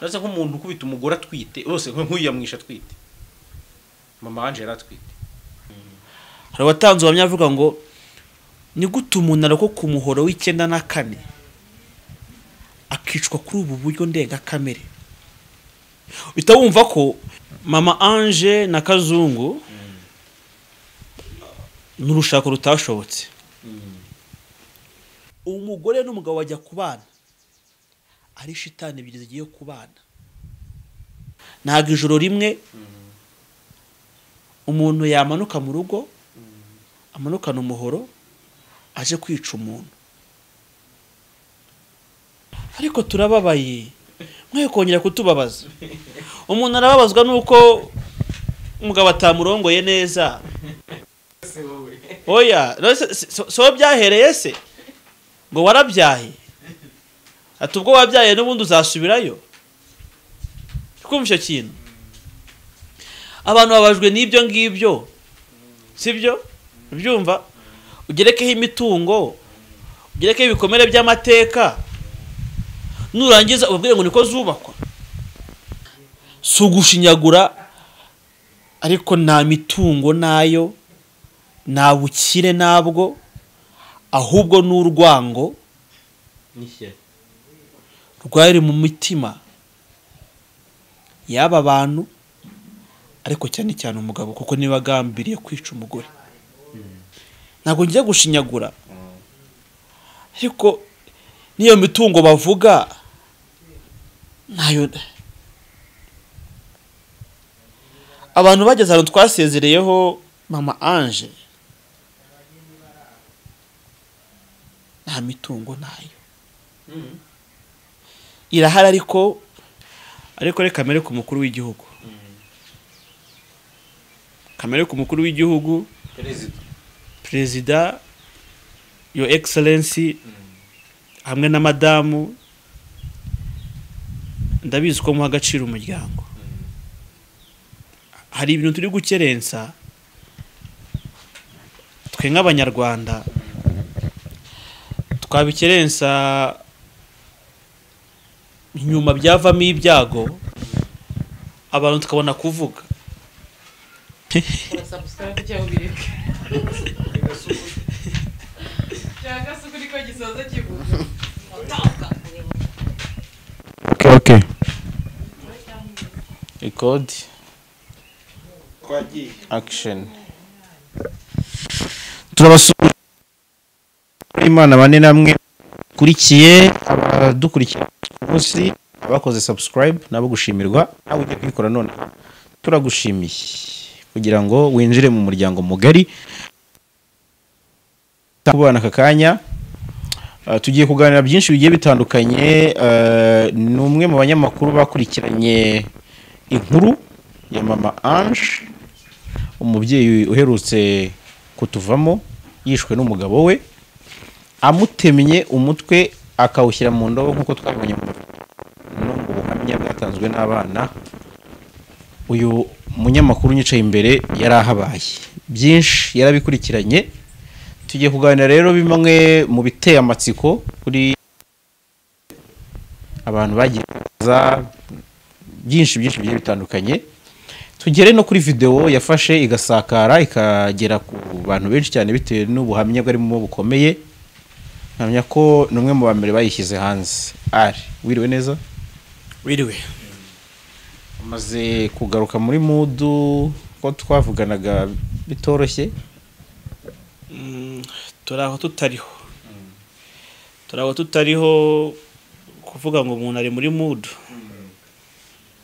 uretse nk'umuntu ukubita umugore atwite bose nk'uyu yamwishe atwite. Mama wanje yari atwite. Hari abatanze ubuhamya avuga ngo ni gute umuntu arako ku muhoro w'icyenda na kane akicwa kuri ubu buryo ndengakamere uhita wumva ko mama ange na kazungu n'urushako rutashobotse umugore n'umugabo bajya kubana. Ari shitani ebyiri zigiye kubana. Ntabwo ijoro rimwe umuntu yamanuka mu rugo amanukana umuhoro aje kwica umuntu. Ariko turababaye mwe kongera kutubabaza. Umuntu arababazwa nuko umugabo atamurongoye neza. Oya so byahereye se? Ngo warabyaye. Ati ubwo wabyaye n'ubundi uzasubirayo? Kumva icyo kintu abantu babajwe n'ibyo ngibyo. Sibyo? Ubyumva ugerekeho imitungo. Ugerekeho ibikomere by'amateka. Nurangiza ubabwire ngo niko zubakwa. Si ugushinyagura ariko nta mitungo na yo nta bukire nabwo ahubwo ni urwango rwari mu mitima y'aba bantu ariko cyane cyane umugabo kuko niba agambiriye kwica umugore. Ntabwo ngiye gushinyagura. Ariko n'iyo mitungo bavuga ntayo abantu bageze ahantu twasezereyeho mama ange nta mitungo ntayo irahari ariko ariko reka kamere ku mukuru w'igihugu. Kamere ku mukuru w'igihugu. Perezida perezida yo egiserensi hamwe na madamu ndabizi ko muha agaciro umuryango. Hari ibintu turi gukerensa twe nk'abanyarwanda twabikerensa nyuma byavamo ibyago abantu tukabona kuvuga. Twagiye action. Turabasura imana bane namwe kurikiye abadukurikiye munsi abakoze subscribe nabo gushimirwa nawe ujye kubikora none. Turagushimiye. Kugira ngo winjire mu muryango mugari. Kubana aka kanya. Uh, tugiye kuganira byinshi bigiye bitandukanye. Uh, ni umwe mu banyamakuru bakurikiranye inkuru ya mama Ange umubyeyi uherutse kutuvamo yishwe n'umugabo we amutemye umutwe akawushyira mu ndobo nk'uko twabibonye mu buhamya bwatanzwe n'abana uyu munyamakuru unyicaye imbere yari ahabaye byinshi yarabikurikiranye. Tugiye kuganira rero bimwe mu biteye amatsiko kuri abantu bagiye baza byinshi byinshi bigiye bitandukanye. Tugere no kuri videwo yafashe igasakara ikagera ku bantu benshi cyane bitewe n'ubuhamya bwarimo bukomeye. Nkamenya ko ni umwe mu ba mbere bayishyize hanze. Ari wiriwe neza? Wiriwe. Umaze kugaruka muri mudu ko twavuganaga bitoroshye? Mm, turi aho tutariho. Turi aho tutariho kuvuga ngo umuntu ari muri mudu.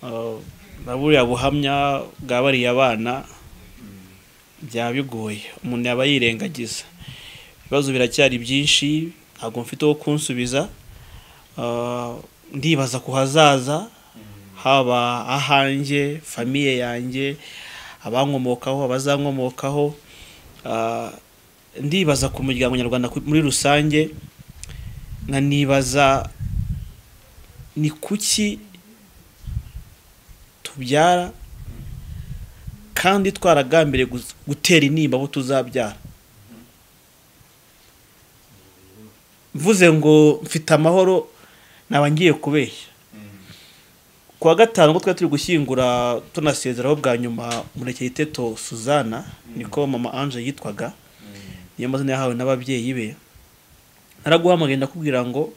Uh, na buriya buhamya bwa bariya bana byaba bigoye umuntu yaba yirengagiza. Ibibazo biracyari byinshi ntabwo mfite wo kunsubiza Uh, ndibaza ku hazaza haba ahanjye famiye yanjye abankomokaho abazankomokaho Ah, ndibaza ku muryango nyarwanda muri rusange nkanibaza ni kuki tubyara kandi twaragambiriye gu- gutera intimba abo tuzabyara. Mvuze ngo mfite amahoro naba ngiye kubeshya. Ku wa gatanu ubwo twari turi gushyingura tunasezeraho bwa nyuma murekeyiteto suzana niko mama anje yitwaga. Niyo mazina yahawe n'ababyeyi be. Naraguhamagaye ndakubwira ngo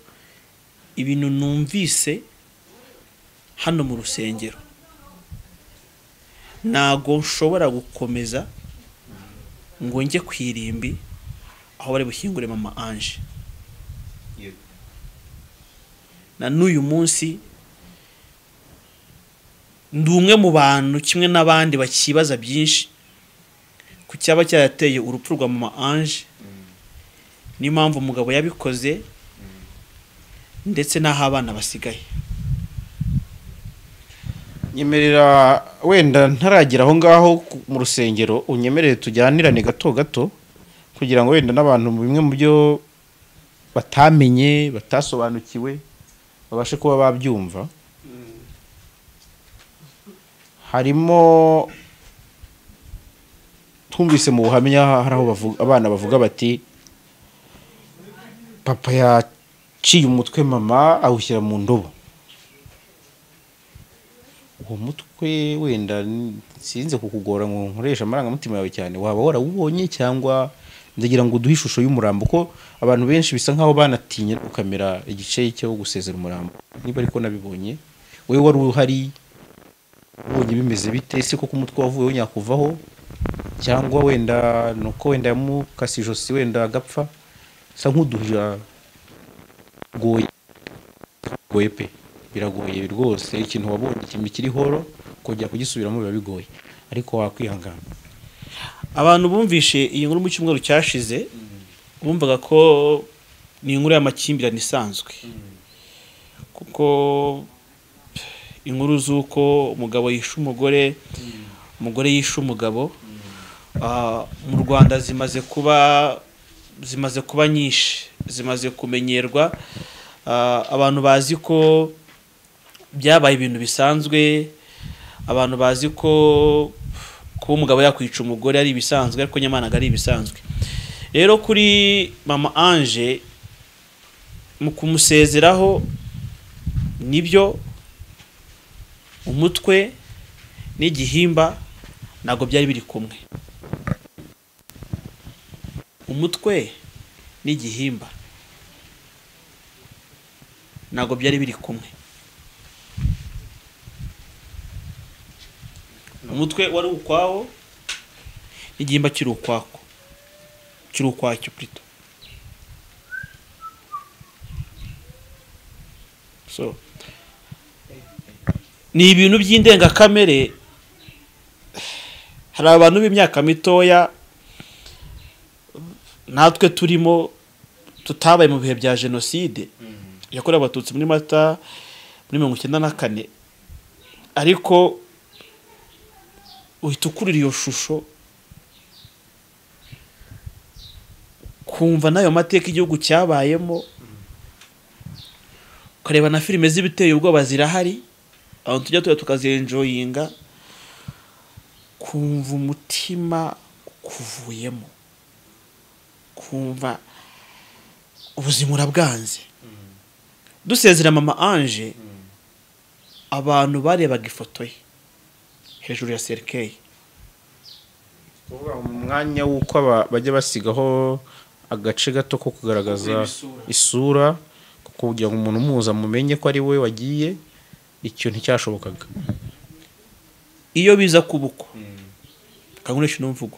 ibintu numvise hano mu rusengero. Ntago nshobora gukomeza ngo njye ku irimbi aho bari bushyingure mama anje na n'uyu munsi ndi umwe mu bantu kimwe n'abandi bakibaza byinshi ku cyaba cyarateye urupfu rwa mama anje niyo mpamvu umugabo yabikoze ndetse n'aho abana basigaye. Nyemerera wenda ntaragera aho ngaho mu rusengero unyemerere tujyanirane gato gato kugira ngo wenda n'abantu bimwe mu byo batamenye batasobanukiwe babashe kuba babyumva. Harimo twumvise mu buhamya hari aho abana bavuga bati papa yaciye umutwe mama awushyira mu ndobo. Uwo mutwe wenda sinze kukugora ngo nkoreshe amarangamutima yawe cyane. Waba warawubonye cyangwa ndagira ngo uduhe ishusho y'umurambo ko abantu benshi bisa nkaho banatinye gukamera igice cyo gusezera umurambo. Niba ariko nabibonye wowe wari uhari ubonye bimeze bite? Ese koko umutwe wavuyeho nyakuvaho? Cyangwa wenda ni uko wenda yamukase ijosi wenda agapfa sa nk'uduhira goye pe biragoye rwose. Ikintu wabonye ikintu kiri horo kongera kugisubiramo biba bigoye. Ariko wakwihangana. Abantu bumvishe iyi nkuru mu cyumweru cyashize bumvaga ko ni inkuru y'amakimbirane isanzwe. Kuko inkuru z'uko umugabo yishe umugore umugore yishe umugabo ah, mu rwanda zimaze kuba zimaze kuba nyinshi zimaze kumenyerwa. Ah, abantu bazi ko byabaye ibintu bisanzwe abantu bazi ko kuba umugabo yakwica umugore ari ibisanzwe ariko nyamana ari ibisanzwe. Rero kuri mama anje mu kumusezeraho ni byo umutwe n'igihimba ntabwo byari biri kumwe. Umutwe n'igihimba ntabwo byari biri kumwe. Umutwe wari ukwawo n'igihimba kiri ukwako. Kiri ukwacyo plutôt so ni ibintu by'indengakamere. Hari abantu b'imyaka mitoya natwe turimo tutabaye mu bihe bya jenoside. Yakorewe abatutsi muri mata muri mirongo icyenda na kane. Ariko uhita ukurira iyo shusho. Kumva n'ayo mateka igihugu cyabayemo ukareba na filime z'ibiteye ubwoba zirahari aho tujya tuba tukazenjoyinga kumva umutima ukuvuyemo kumva ubuzima urabwanze. Dusezera mama anje abantu barebaga ifoto ye hejuru ya serikeyi mu mwanya w'uko bajya basigaho agace gato ko kugaragaza Isura. kugira ngo umuntu umuzi amumenye ko ari we wagiye icyo nticyashobokaga. Iyo biza kuba uko kankoresha ino mvugo.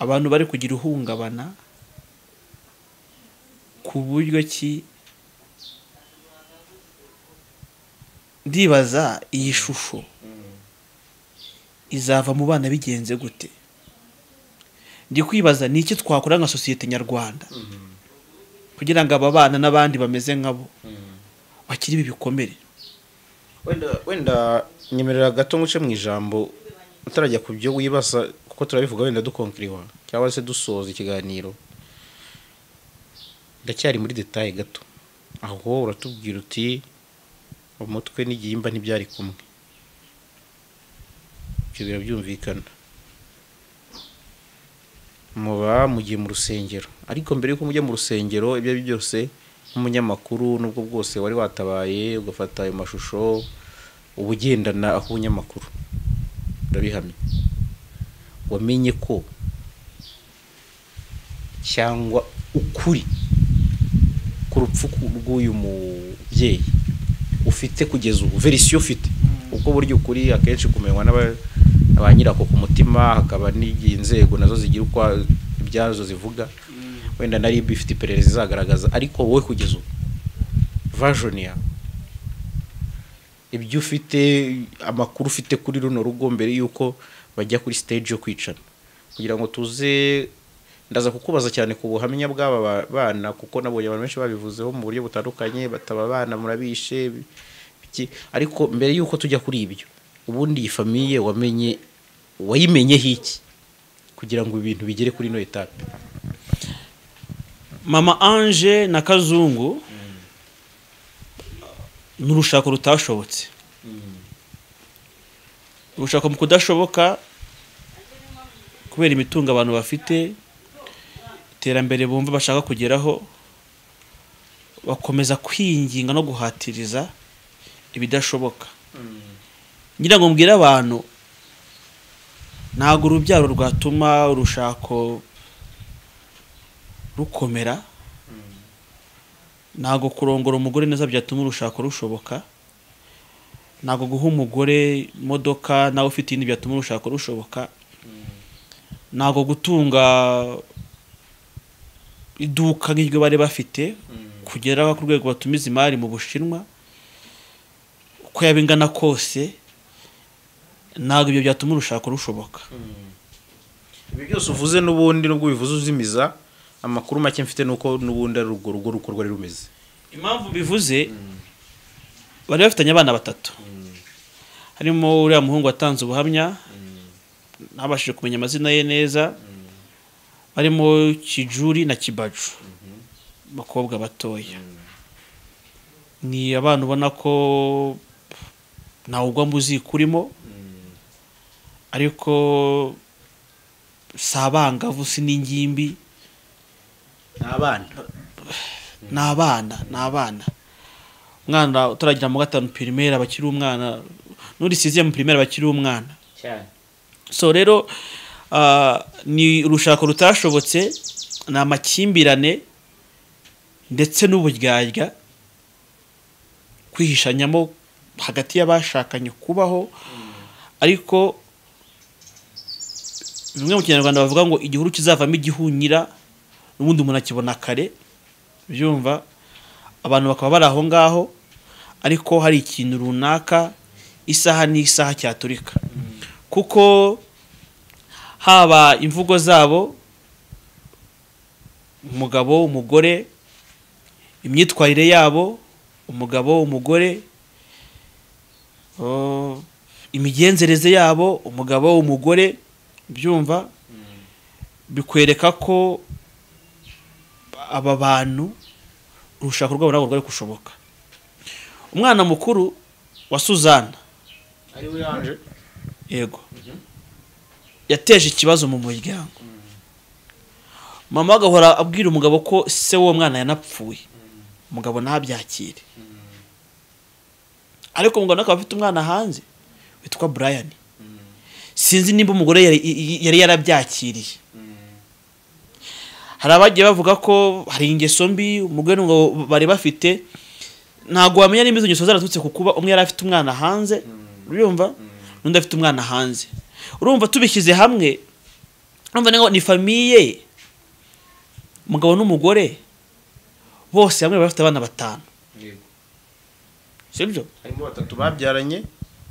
Abantu bari kugira ihungabana ku buryo ki ndibaza iyi shusho. Izava mu bana bigenze gute? Ndi kwibaza ni iki twakora nka sosiyete nyarwanda? Kugira ngo aba bana n'abandi bameze nkabo bakiri ibi bikomere. Wenda wenda nyemerera gato nguce mu ijambo utarajya ku byo wibaza kuko turabivuga wenda dukonkiriwa cyangwa se dusoza ikiganiro. Ndacyari muri detaye gato. Aho uratubwira uti umutwe n'igihimba ntibyari kumwe. Ibyo birabyumvikana muba mugiye mu rusengero. Ariko mbere y'uko mujya mu rusengero ibyo ari byo byose nk'umunyamakuru nubwo bwose wari watabaye ugafata ayo mashusho uba ugendana aho ubunyamakuru urabihamya wamenye ko cyangwa ukuri ku rupfu rw'uyu mubyeyi ufite kugeza ubu verisiyo ufite. Ubwo buryo ukuri akenshi kumenywa n'aba- na ba nyirako ku mutima hakaba n'igihe inzego na zo zigira uko ibyazo zivuga. Wenda na RIB ifite iperereza izagaragaza ariko wowe kugeza ubu yawe ibyo ufite amakuru ufite kuri runo rugo mbere y'uko bajya kuri stage yo kwicana. Kugira ngo tuze ndaza kukubaza cyane ku buhamya bw'aba ba- bana kuko nabonye abantu benshi babivuzeho mu buryo butandukanye bataba abana murabishe ariko mbere y'uko tujya kuri ibyo ubundi iyi famiye wamenye wayimenyeho iki? Kugira ngo ibintu bigere kuri ino etape. Mama ange na kazungu ni urushako rutashobotse urushako mu kudashoboka kubera imitungo abantu bafite iterambere bumva bashaka kugeraho bakomeza kwinginga no guhatiriza ibidashoboka. Ngira ngo mbwire abantu. Ntabwo urubyaro rwatuma urushako rukomera. Ntabwo kurongora umugore neza byatuma urushako rushoboka. Ntabwo guha umugore imodoka nawe ufite iyindi byatuma urushako rushoboka. Ntabwo gutunga iduka nk'iryo bari bafite kugera ku rwego batumiza imari mu bushinwa. Uko yaba ingana kose ntabwo ibyo byatuma urushako rushoboka. Ibi byose uvuze n'ubundi nubwo ubivuze uzimiza amakuru make mfite nuko n'ubundi ari urwo rugo ruko rwari rumeze. Impamvu bivuze bari bafitanye abana batatu. Harimo uriya muhungu watanze ubuhamya ntabashije kumenya amazina ye neza. Barimo kijuri na kibaju abakobwa batoya. Ni abana ubona ko ntawe ugwa mu ziko urimo. Ariko si abangavu si n'ingimbi ni abana. Ni abana ni abana. Umwana utaragira mu gatanu pirimeri aba akiri umwana n'urisiziye mu pirimeri aba akiri umwana. Cyane. So rero ah, ni urushako rutashobotse ni amakimbirane ndetse n'uburyarya kwihishanyamo hagati y'abashakanye kubaho. Ariko bimwe mu kinyarwanda bavuga ngo igihuru kizavamo igihunyira n'ubundi umuntu akibona kare. Byumva? Abantu bakaba bari aho ngaho ariko hari ikintu runaka isaha n'isaha cyaturika. Kuko haba imvugo zabo umugabo umugore imyitwarire yabo umugabo umugore oh, imigenzereze yabo umugabo umugore byumva bikwereka ko aba bantu urushako rwabo ntabwo rwari gushoboka umwana mukuru wa suzana yego. Yateje ikibazo mu muryango. Mama agahora abwira umugabo ko se w'uwo mwana yanapfuye. Umugabo ntabyakire ariko umugabo nawe akaba afite umwana hanze witwa brian. Sinzi nimba umugore yari yari yarabyakiriye. Hari abagiye bavuga ko hari ingeso mbi umugore n'umugabo bari bafite ntabwo wamenya nimba izo ngeso zaraturutse ku kuba umwe yari afite umwana hanze urumva n'undi afite umwana hanze. Urumva tubishyize hamwe urumva ni ngo ni famiye umugabo n'umugore bose hamwe bafite abana batanu. Sibyo harimo batatu babyaranye.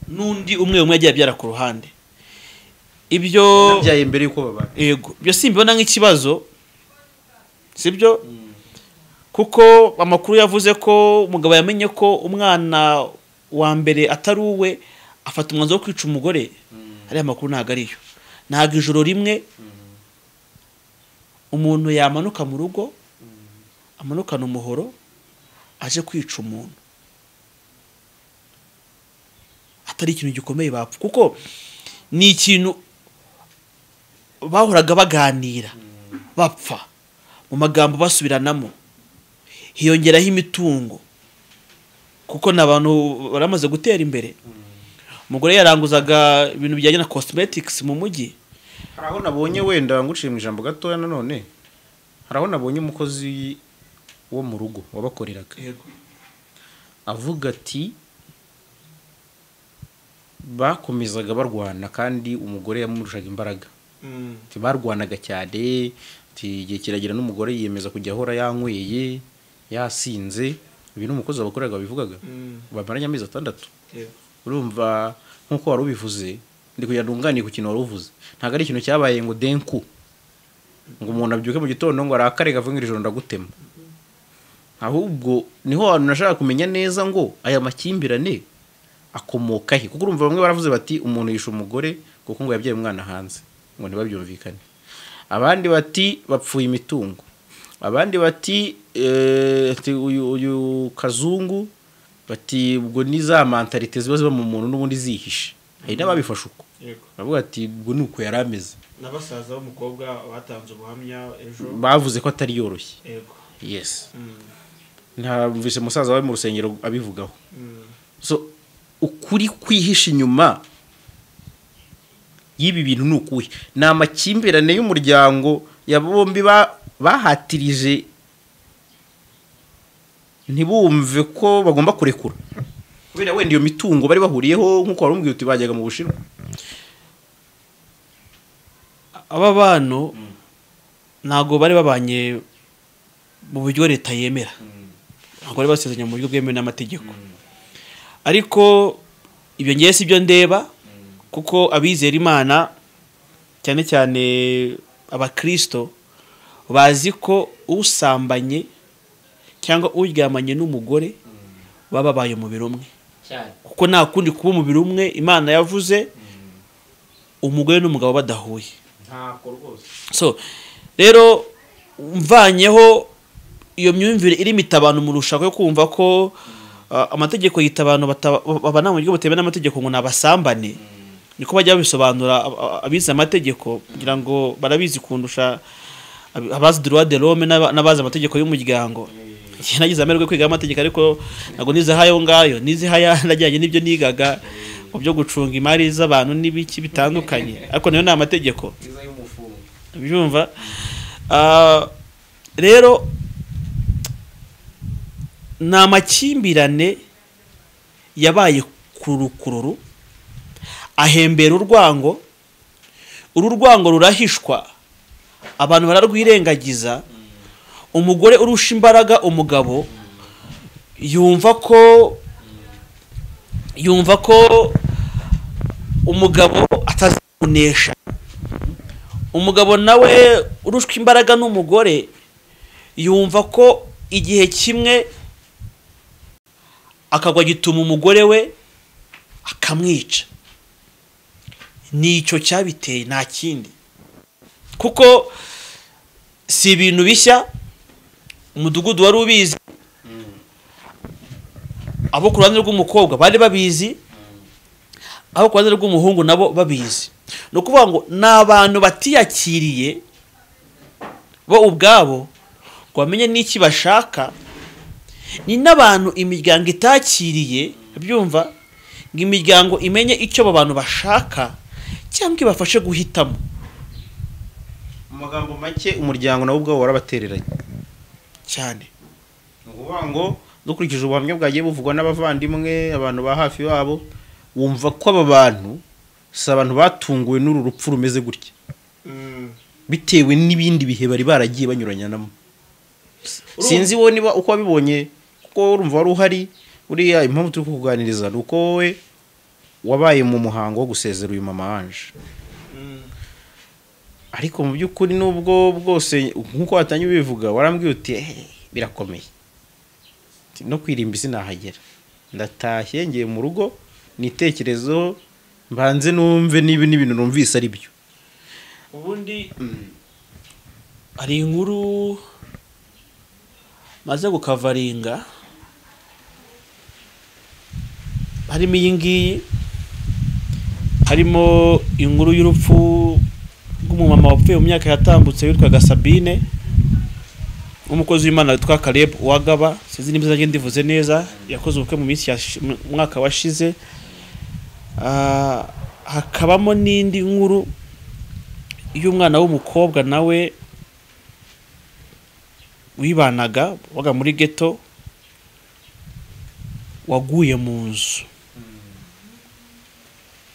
N'undi umwe umwe yagiye abyara ku ruhande. Ibyo babyaye mbere y'uko babana yego. Ibyo simbibona nk'ikibazo. Sibyo? Kuko amakuru yavuze ko umugabo yamenye ko umwana wa mbere atari uwe afata umwanzuro wo kwica umugore. Ariya makuru ntabwo ariyo. Ntabwo ijoro rimwe umuntu yamanuka mu rugo amanukana umuhoro aje kwica umuntu. Atari ikintu gikomeye bapfa kuko ni ikintu bahoraga baganira bapfa. Mu magambo basubiranamo hiyongeraho imitungo kuko ni abantu baramaze gutera imbere. Umugore yaranguzaga ibintu bijyanye na cosmetics mu mujyi hari aho nabonye wenda nguciye mu ijambo gatoya nanone hari aho nabonye umukozi wo mu rugo wabakoreraga. Avuga ati bakomezaga barwana kandi umugore yamurushaga imbaraga. Barwanaga cyane igihe kiragira n'umugore yiyemeza kujya ahora yanyweye yasinze ibi ni umukozi wabakoreraga wabivugaga bamaranye amezi atandatu. Urumva nk'uko wari ubivuze ndi kugira ngo nunganiye ku kintu wari uvuze. Ntabwo ari ikintu cyabaye ngo denku ngo umuntu abyuke mu gitondo ngo arakare kavuga ngo iri joro ndagutema. Ahubwo ni ho hantu nashaka kumenya neza ngo aya makimbirane akomoka he. Kuko urumva bamwe baravuze bati umuntu yishe umugore kuko ngo yabyaye umwana hanze. Ngo ntibabyumvikane. Abandi bati bapfuye imitungo. Abandi bati eh, uyu kazungu bati ubwo ni za mentalite ziba ziba mu muntu n'ubundi zihishe. Hari n'ababifashe uko. Baravuga ati ubwo ni uko yari ameze. N'abasaza b'umukobwa batanze ubuhamya ejo. Bavuze ko atari yoroshye. Yego. Yes. Ntabvise umusaza wawe mu rusengero abivugaho. So ukuri kwihisha inyuma y'ibi bintu ni ukuhe? Ni amakimbirane y'umuryango ya bombi ba- bahatirije. Ntibumve ko bagomba kurekura. Kubera wenda iyo mitungo bari bahuriyeho nk'uko wari uti bajyaga mu bushinwa. Aba bantu ntabwo bari babanye mu buryo leta yemera. Ntabwo bari basezeranye mu buryo bwemewe n'amategeko. Ariko ibyo ngiye si byo ndeba. Kuko abizera imana cyane cyane abakirisito bazi ko usambanye cyangwa uryamanye n'umugore baba babaye umubiri umwe. Kuko nta kundi kuba umubiri umwe imana yavuze umugore n'umugabo badahuye. So rero mvanyeho iyo myumvire irimita abantu yo kumva ko uh, amategeko yita abantu babana mu buryo butemewe n'amategeko ngo ni abasambane niko bajya babisobanura ab- ab- abize amategeko kugira ngo barabizi kundusha ab- abazi droit de n'aba- n'abazi amategeko y'umuryango. Nagize amahirwe kwiga amategeko ariko ntabwo nize hayo ngayo. Nize haya najyanye n'ibyo nigaga mu byo gucunga imari z'abantu n'ibiki bitandukanye. Ariko na yo ni amategeko. Byumva Ah, rero ni amakimbirane yabaye kurukururu ahembera urwango uru rwango rurahishwa abantu bararwirengagiza umugore urusha imbaraga umugabo yumva ko yumva ko umugabo atazamunesha umugabo nawe urushwa imbaraga n'umugore yumva ko igihe kimwe akagwa gituma umugore we akamwica. Ni cyo cyabiteye nta kindi. Kuko si ibintu bishya umudugudu wari ubizi. Abo ku ruhande rw'umukobwa bari babizi abo ku ruhande rw'umuhungu nabo babizi. Ni ukuvuga ngo ni abantu batiyakiriye bo ubwabo ngo bamenye n'iki bashaka ni n'abantu imiryango itakiriye byumva ngo imiryango imenye icyo abo bantu bashaka cyangwa ibafashe guhitamo. Mu magambo make umuryango nawo ubwawo warabatereranye. Cyane. Ni ukuvuga ngo dukurikije ubuhamya bwagiye buvugwa n'abavandimwe abantu ba hafi babo wumva ko aba bantu si abantu batunguwe n'uru rupfu rumeze gutya. Bitewe n'ibindi bihe bari baragiye banyuranyanamo sinzi wowe niba uko wabibonye kuko urumva wari uhari buriya impamvu turi kukuganiriza ni uko wowe wabaye mu muhango wo gusezera uyu mama wanje. Ariko mu by'ukuri n'ubwo bwose nk'uko watangiye ubivuga warambwiye uti "Eh, birakomeye. No kwirimba sinahagera ndatashye ngiye mu rugo nitekerezeho mbanze numve niba n'ibintu numvise ari byo. Ubundi hari inkuru maze gukavaringa. Harimo iyi ngiyi. Harimo inkuru y'urupfu rw'umumama wapfuye mu myaka yatambutse witwaga sabine n'umukozi w'imana witwa Caleb Uwagaba. Sinzi niba izajya ndivuze neza yakoze ubukwe mu minsi mwaka washize. Ah, hakabamo n'indi nkuru y'umwana w'umukobwa nawe wibanaga waga muri geto waguye mu nzu.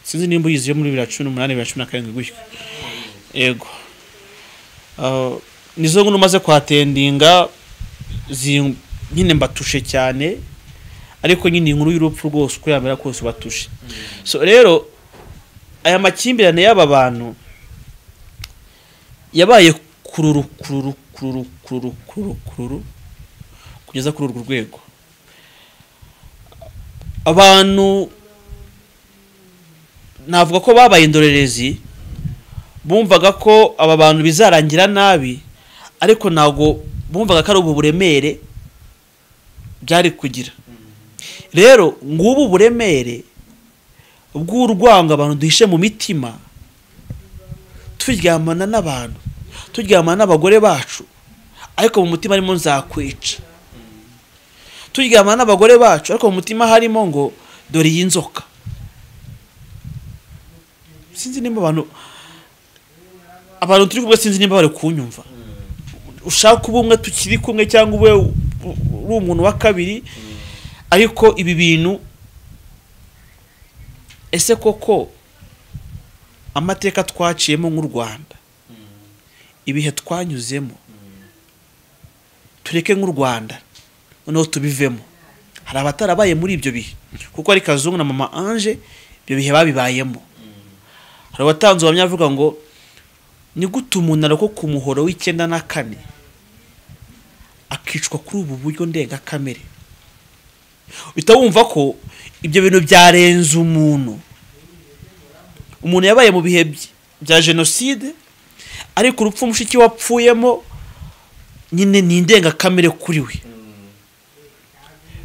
Sinzi nimba uyizi yo muri bibiri na cumi n'umunani bibiri na cumi na karindwi gutyo yego. Ah, nizo nkuru umaze kuhatendinga nyine mbatushe cyane ariko nyine inkuru y'urupfu rwose uko yamera kose ubatushe so rero aya makimbirane y'aba bantu yabaye kururu kururu kururu kururu kururu kururu kugeza kuri urwo rwego. Abantu navuga ko babaye indorerezi bumvaga ko aba bantu bizarangira nabi ariko ntabwo bumvaga ko ari ubu buremere byari kugira. Rero ngubu buremere bw'urwango abantu duhishe mu mitima turyamana n'abantu turyamana n'abagore bacu ariko mu mutima harimo nzakwica. Turyamana n'abagore bacu ariko mu mutima harimo ngo dore iyi nzoka. Sinzi nimba abantu abantu turi kumwe sinzi nimba bari kunyumva. Ushaka uba umwe tukiri kumwe cyangwa ube uri umuntu wa kabiri ariko ibi bintu ese koko amateka twaciyemo nk'u rwanda? Ibihe twanyuzemo? Tureke nk'u rwanda noneho tubivemo. Hari abatarabaye muri ibyo bihe. Kuko ari kazungu na mama ange ibyo bihe babibayemo. Hari abatanze ubuhamya avuga ngo ni gute umuntu arako ku muhoro w'icyenda na kane akicwa kuri ubu buryo ndengakamere uhita wumva ko ibyo bintu byarenze umuntu. Umuntu yabaye mu bihe by- bya jenoside ariko urupfu mushiki wapfuyemo nyine ni indengakamere kuri we.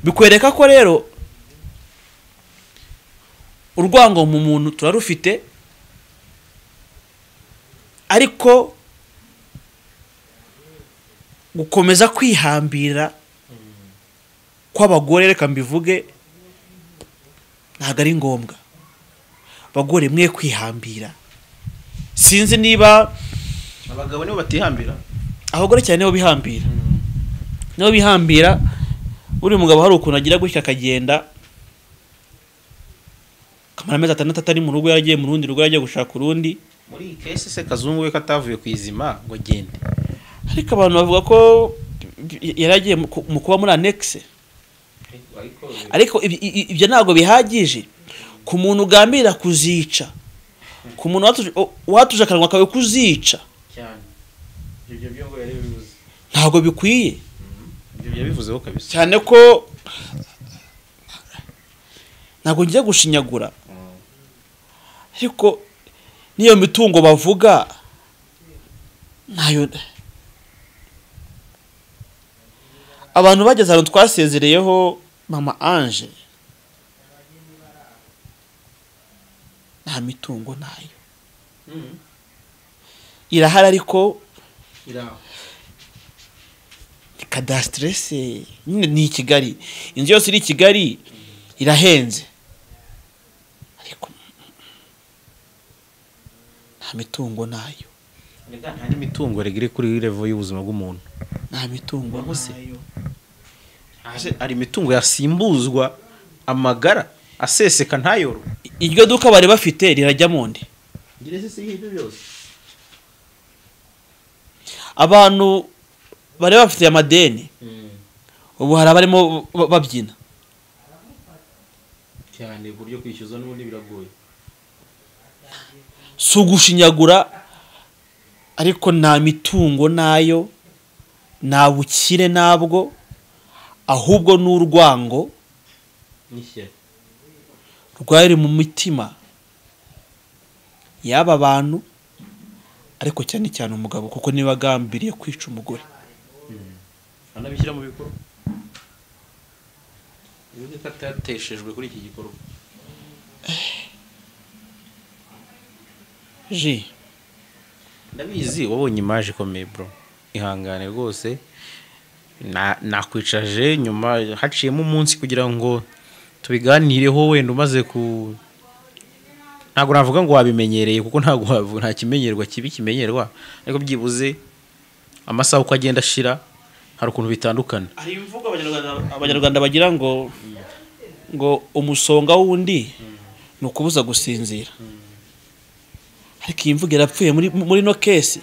Bikwereka ko rero urwango mu muntu turarufite ariko gukomeza kwihambira kw'abagore reka mbivuge ntabwo ari ngombwa. Abagore mwe kwihambira. Sinzi niba abagabo nibo batihambira? abagore cyane nibo bihambira. Nibo bihambira buri mugabo hari ukuntu agira gutya akagenda akamara amezi atandatu atari mu rugo yaragiye mu rundi rugo yaragiye gushaka urundi muri iyi kesi se kazungu we ko atavuye ku izima ngo agende. Ariko abantu bavuga ko yari agiye mu ku- mu kuba muri anekise ariko ibyo ntabwo bihagije. Ku muntu ugambirira kuzica ku muntu watuje- akanwa kawe kuzica. Ntabwo bikwiye. Kabisa. Cyane ko ntabwo ngiye gushinyagura. Ariko n'iyo mitungo bavuga. Ntayo abantu bageze ahantu twasezereyeho mama ange. Nta mitungo ntayo irahari ariko ni kadasitirese nyine ni i kigali. Inzu yose iri i kigali irahenze ariko nta mitungo na yo. Nta n'imitungo rega iri kuri revo y'ubuzima bw'umuntu. Nta mitungo se? hari imitungo yasimbuzwa amagara aseseka ntayoro iryo duka bari bafite rirajya mu ndi. Abantu bari bafite amadeni. Ubu hari abarimo ba- babyina. Cyane uburyo kwishyuza n'ubundi biragoye. Si ugushinyagura ariko nta mitungo na yo nta bukire nabwo ahubwo ni urwango rwari mu mitima y'aba bantu ariko cyane cyane umugabo kuko niba agambiriye kwica umugore. Anabishyira mu bikorwa. Bivuze ko atateshejwe kuri iki gikorwa. Ji ndabizi wabonye imaje ikomeye bro. Ihangane rwose. Na- nakwicaje nyuma haciyemo umunsi kugira ngo tubiganireho wenda umaze ku ntabwo navuga ngo wabimenyereye kuko ntabwo nta kimenyerwa kibi kimenyerwa. Ariko byibuze amasaha uko agenda ashira hari ukuntu bitandukana. Hari imvugo abanyarwanda abanyarwanda bagira ngo ngo umusonga w'undi ni ukubuza gusinzira. Ariko iyi mvugo yarapfuye muri muri no kesi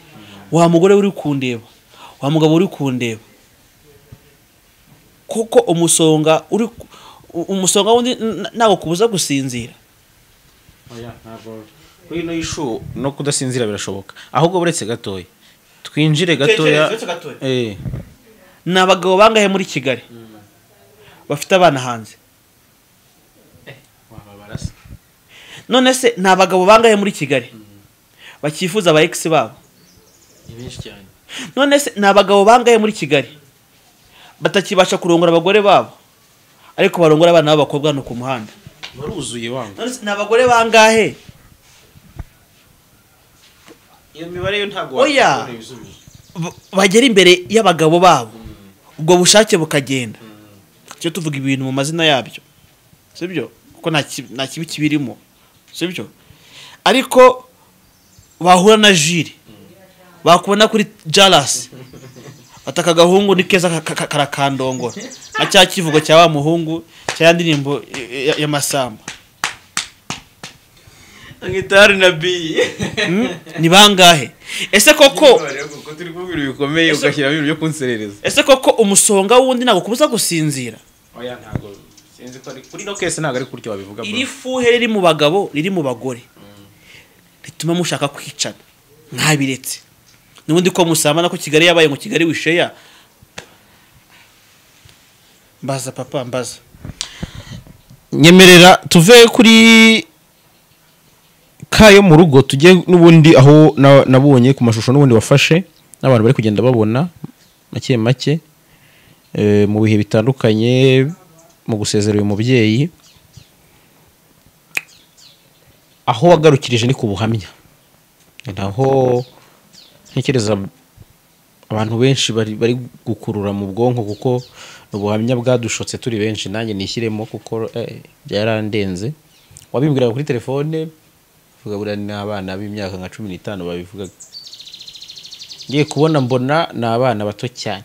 wa mugore uri kundeba. Wa mugabo uri kundeba. Kuko umusonga uri umusonga w'undi ntabwo kubuza gusinzira. Kuri ino y'ishu no kudasinzira birashoboka. Ahubwo buretse gatoya. Twinjire gatoya. eh. Ni abagabo bangahe muri kigali? Bafite abana hanze. None se ni abagabo bangahe muri kigali? Bakifuza aba ex babo. None se ni abagabo bangahe muri kigali? Batakibasha kurongora abagore babo? Ariko barongora abana b'abakobwa hano ku muhanda. Baruzuye ni abagore bangahe? Iyo mibare yo ntabwo bagera imbere y'abagabo babo. Ubwo bushake bukagenda. Tujye tuvuga ibintu mu mazina yabyo. Sibyo kuko nta ki- nta kibi kibirimo. Sibyo ariko bahura na jire bakubona kuri jarasi ati aka gahungu ni keza ka- ka- karakandongora nka cya kivugo cya wa muhungu cya ya ndirimbo ya- ya- y'amasamba ngitari na bi Hmm? ni bangahe? Ese koko turi kuvuga ibintu bikomeye Ese- ugashyiramo ibintu byo kunserereza ese koko umusonga wundi ntabwo kubuza gusinzira? Oya ntabwo. Sinzi ko kuri ino kese ntabwo ari kuryo wabivuga iri fuhe riri mu bagabo riri mu bagore. Rituma mushaka kwicana. Mwabiretse. N'ubundi ko musambana ko kigali yabaye ngo kigali wisheya. Mbaza papa mbaza. Nyemerera tuve kuri kayo mu rugo tujye n'ubundi aho na- nabonye ku mashusho n'ubundi wafashe n'abantu bari kugenda babona make make eh, mu bihe bitandukanye mu gusezera uyu mubyeyi. Aho wagarukirije ni ku buhamya. Naho ntekereza abantu benshi bari bari gukurura mu bwonko kuko ubuhamya bwadushotse turi benshi. Nanjye nishyiremo kuko eh, byarandenze. Wabimbwiraga kuri telefone buriya ni abana b'imyaka nka cumi n'itanu babivugaga. Ngiye kubona mbona ni abana bato cyane.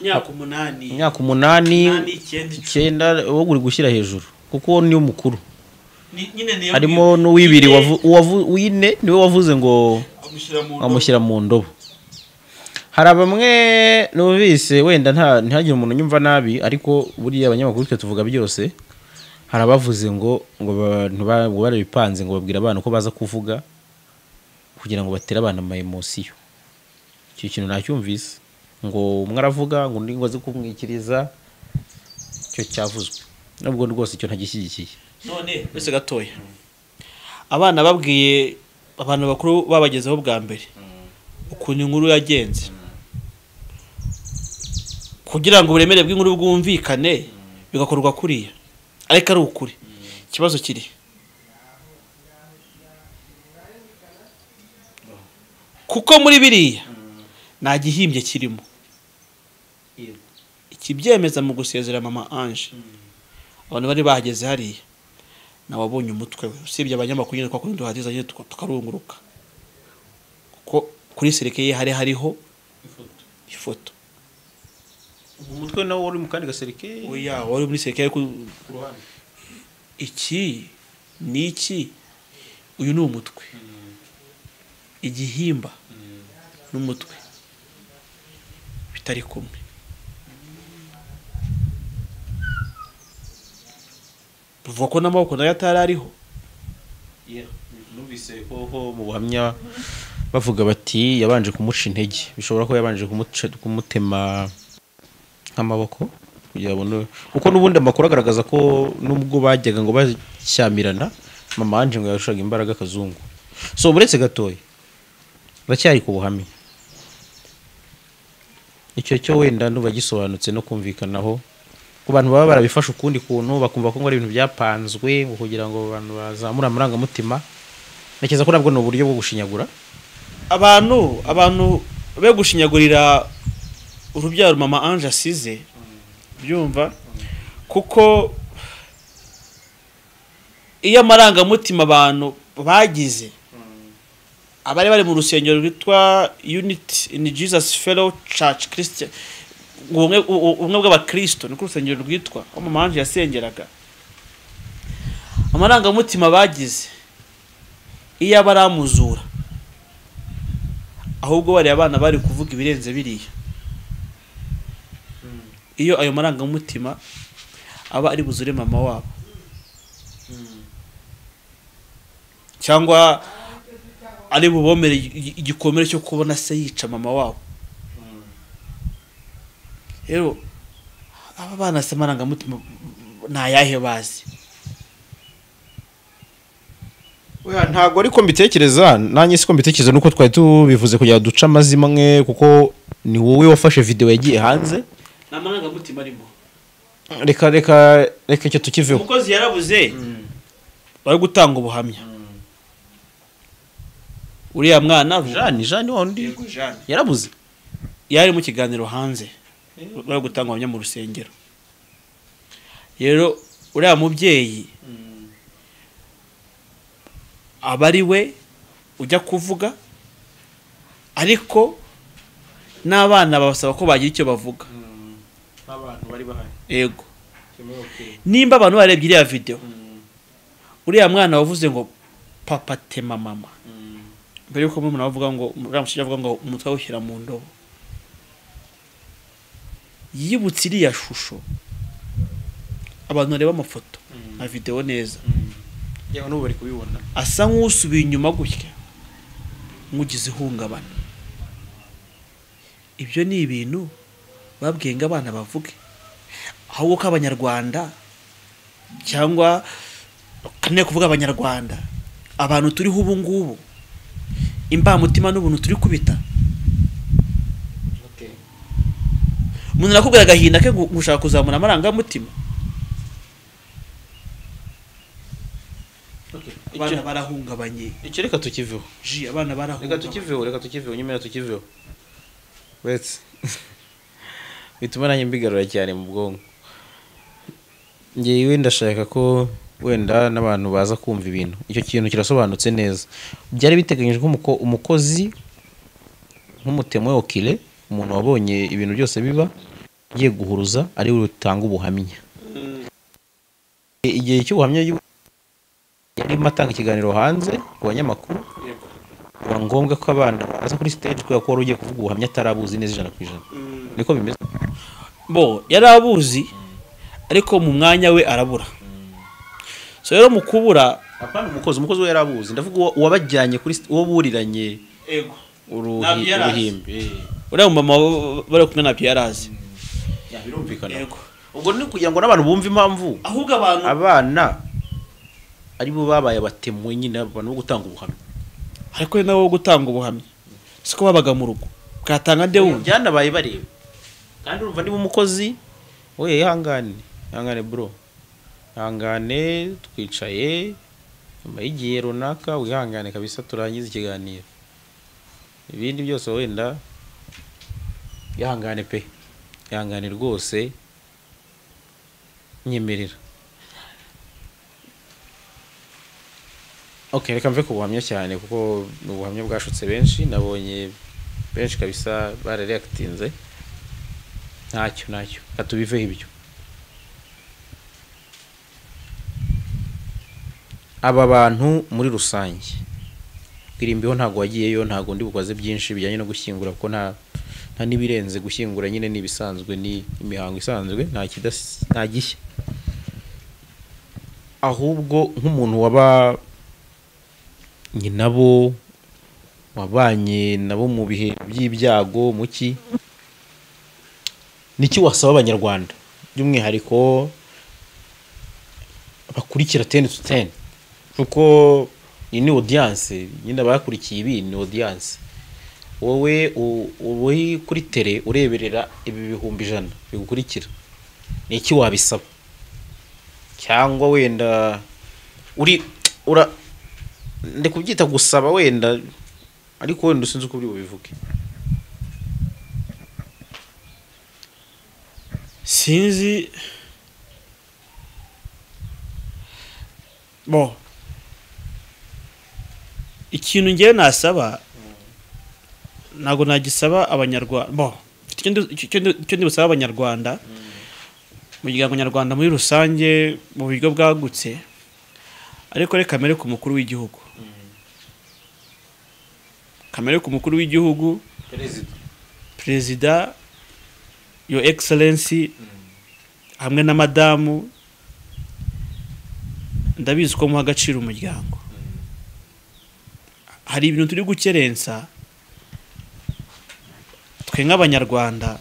Imyaka umunani. Imyaka umunani umunani icyenda wowe uri gushyira hejuru. Kuko niyo mukuru. Harimo n'uwibiri w'ine ni we wavuze ngo amushyira mu ndobo. hari bamwe numvise wenda ntihagire umuntu unyumva nabi ariko buriya abanyamakuru twe tuvuga byose hari abavuze ngo ngo abantu barabipanze ngo babwira abana uko baza kuvuga kugira ngo batere abana ama emosiyo icyo kintu nacyumvise ngo umwe aravuga ngo undi ngo aze kumwikiriza icyo cyavuzwe. Nubwo rwose icyo ntagishyigikiye none. Uretse gatoya. Abana babwiye abantu bakuru babagezeho bwa mbere. Ukuntu inkuru yagenze. Kugira ngo uburemere bw'inkuru bwumvikane bigakorwa kuriya. Ariko ari ukuri. Ikibazo kiri. Kuko muri biriya nta gihimbye kirimo. Ikibyemeza mu gusezera mama ange. Abantu bari bahageze hariya. Nawabonye umutwe we. Usibye abanyamakuru nyine twakundi duhatiza nyine tuka- tukarunguruka. Kuko kuri sereke ye hari hariho ifoto. umutwe nawo wari mu kandi gaserike? Oya wari muri sereke ariko iki ni iki? Uyu ni umutwe. Igihimba n'umutwe. Bitari kumwe. Bivuga ko n'amaboko na yo atari ariho. Numvise ko mu buhamya bavuga bati yabanje kumuca intege. Bishobora ko yabanje kumutema nk'amaboko? Kugira ngo kuko n'ubundi amakuru agaragaza ko nubwo bajyaga ngo bashyamirana mama anje ngo yarushaga imbaraga akazungu so buretse gatoya uracyari ku buhamya. Icyo cyo wenda nuba gisobanutse no kumvikanaho ku bantu baba barabifashe ukundi kuntu bakumva ko ngo ari ibintu byapanzwe ngo kugira ngo abantu bazamure amarangamutima. Ntekereza ko nabwo ni uburyo bwo gushinyagura. Abantu abantu be gushinyagurira urubyaro mama ange asize byumva kuko iyo amarangamutima abantu bagize abari bari mu rusengero rwitwa unity in jesus fellow church christian ubumwe bw'abakristo niko urusengero rwitwa aho mama Ange yasengeraga. Amarangamutima bagize iyo aba aramuzura ahubwo bariya abana bari kuvuga ibirenze biriya. Iyo ayo marangamutima aba ari buzure mama wabo. Cyangwa ari bubomere igi- igikomere cyo kubona se yica mama wabo. Rero aba bana se amarangamutima ni ayahe bazi? Ntabwo ariko mbitekereza nanjye siko mbitekereza nuko twari tubivuze kugira ngo duce amazima amwe kuko ni wowe wafashe video yagiye hanze. Ni amarangamutima arimo. Reka reka reka icyo tukiveho. Umukozi yarabuze. Bari gutanga ubuhamya. Uriya mwana Jani Jani wa undi Yego, Jeanne. yarabuze. Yari mu kiganiro hanze. Bari gutanga ubuhamya mu rusengero. Rero uriya mubyeyi aba ari we ujya kuvuga ariko n'abana babasaba ko bagira icyo bavuga. Abantu bari bahari. Yego. Nimba abantu barebye iriya videwo uriya mwana wavuze ngo papa tema mama. Mbere yuko umuntu avuga ngo uriya musore avuga ngo umutwe awushyira mu ndobo. Yibutse iriya shusho. Abantu bareba amafoto. Na videwo neza. Yewe n'ubu bari kubibona. Asa nk'usubiye inyuma gutya. Nk'ugize ihungabana. Ibyo ni ibintu babwiye ngo abana bavuge. Ahubwo ko abanyarwanda cyangwa kaneye kuvuga abanyarwanda. Abantu turiho ubu ngubu imbamutima n'ubuntu turi kubita. Umuntu arakubwira agahinda ke ngo ushaka kuzamura amarangamutima. Abana barahungabanye. icyo reka tukiveho. Ji abana reka barahungabanye tukiveho reka tukiveho nyuma tukiveho. Wetse bituma nanjye mbigarura cyane mu bwonko. Ngewe ndashaka ko wenda n'abantu baza kumva ibintu. Icyo kintu kirasobanutse neza. Byari biteganyijwe ko umuko- umukozi nk'umutemo okile umuntu wabonye ibintu byose biba agiye guhuruza ari we utanga ubuhamya. Igihe cy'ubuhamya y'u- yarimo atanga ikiganiro hanze ku banyamakuru biba ngombwa ko abana baza kuri stage kubera ko wari ugiye kuvuga ubuhamya atarabuzi neza ijana ku ijana. Niko bimeze? Bo yari abuzi ariko mu mwanya we arabura. So rero mu kubura apana umukozi umukozi we yarabuzi ndavuga uwo- uwabajyanye kuri uwo buriranye yari uruhimbi. Uriya mumama bari kumwe ntabyo yari azi. Birumvikana ubwo ni kugira ngo n'abantu bumve impamvu ahubwo abantu abana ari bo babaye abatemwe nyine abantu bo gutanga ubuhamya. Ariko ni nabo wo gutanga ubuhamya. Siko babaga mu rugo. Bwatanga nde wundi byanabaye bareba. Kandi urumva niba umukozi we ihangane ihangane bro. Ihangane twicaye. Nyuma y'igihe runaka wihangane kabisa turangize ikiganiro. Ibindi byose wenda ihangane pe. Ihangane rwose nyemerera. Ok reka mve ku buhamya cyane kuko ni ubuhamya bwashutse benshi. Nabonye benshi kabisa barareakitinze ntacyo ntacyo. Reka tubiveho ibyo. Aba bantu muri rusange. Irimbiho ntabwo wagiyeyo ntabwo ndi bukoze byinshi bijyanye no gushyingura kuko nta nta n'ibirenze gushyingura nyine ni ibisanzwe ni imihango isanzwe nta gishya. Ahubwo nk'umuntu waba nabo wabanye nabo mu bihe by'ibyago muki niki wasaba abanyarwanda? By'umwihariko bakurikira teni tu teni kuko iyi ni odiyanse nyine abakurikiye ibi ni odiyanse wowe uri kuri tere ureberera ibi bihumbi ijana bigukurikira ni iki wabisaba? Cyangwa wenda uri ura ndi kubyita gusaba wenda ariko wenda usinzi uko bubivuge. Sinzi. Bo ikintu ngewe nasaba ntabwo nagisaba abanyarwanda icyo ndi- icyo ndi- icyo ndi busaba abanyarwanda umuryango nyarwanda muri rusange mu buryo bwagutse ariko reka kamere ku mukuru w'igihugu. Kamere ku mukuru w'igihugu. Perezida. Yo egiserensi hamwe na madamu ndabizi ko muha agaciro umuryango. Hari ibintu turi gukerensa twe nk'abanyarwanda.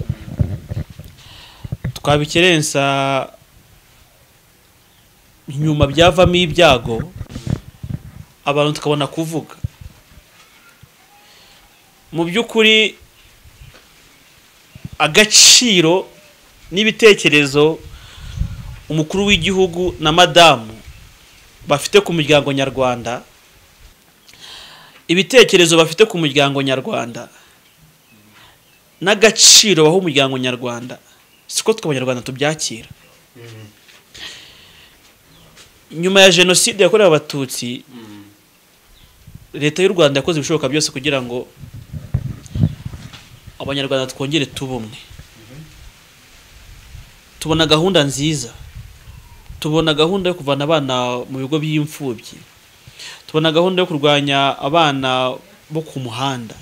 Twabikerensa nyuma byavamo ibyago abantu tukabona kuvuga. Mu by'ukuri agaciro n'ibitekerezo umukuru w'igihugu na madamu bafite ku muryango nyarwanda ibitekerezo bafite ku muryango nyarwanda n'agaciro baha umuryango nyarwanda. Siko twe abanyarwanda tubyakira. Nyuma ya jenoside yakorewe abatutsi leta y'u rwanda yakoze ibishoboka byose kugira ngo abanyarwanda twongere tube umwe tubona gahunda nziza. Tubona gahunda yo kuvana abana mu bigo by'imfubyi. Tubona gahunda yo kurwanya abana bo ku muhanda.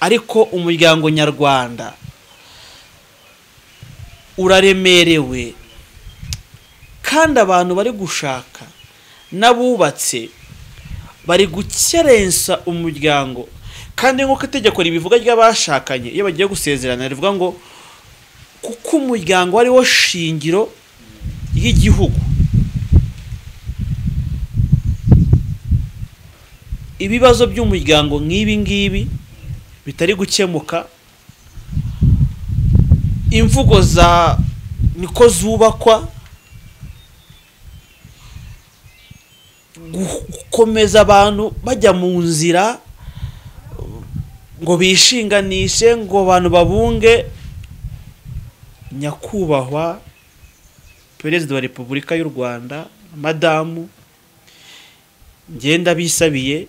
Ariko umuryango nyarwanda uraremerewe. Kandi abantu bari gushaka n'abubatse bari gukerensa umuryango. Kandi nk'uko itegeko ribivuga ry'abashakanye iyo bagiye gusezerana rivuga ngo kuko umuryango ari wo shingiro y'igihugu. Ibibazo by'umuryango nk'ibi ngibi bitari gukemuka. Imvugo za niko zubakwa. Gu- gukomeza abantu bajya mu nzira ngo bishinganishe ngo abantu babunge. Nyakubahwa perezida wa repubulika y'u rwanda madamu ngenda bisabiye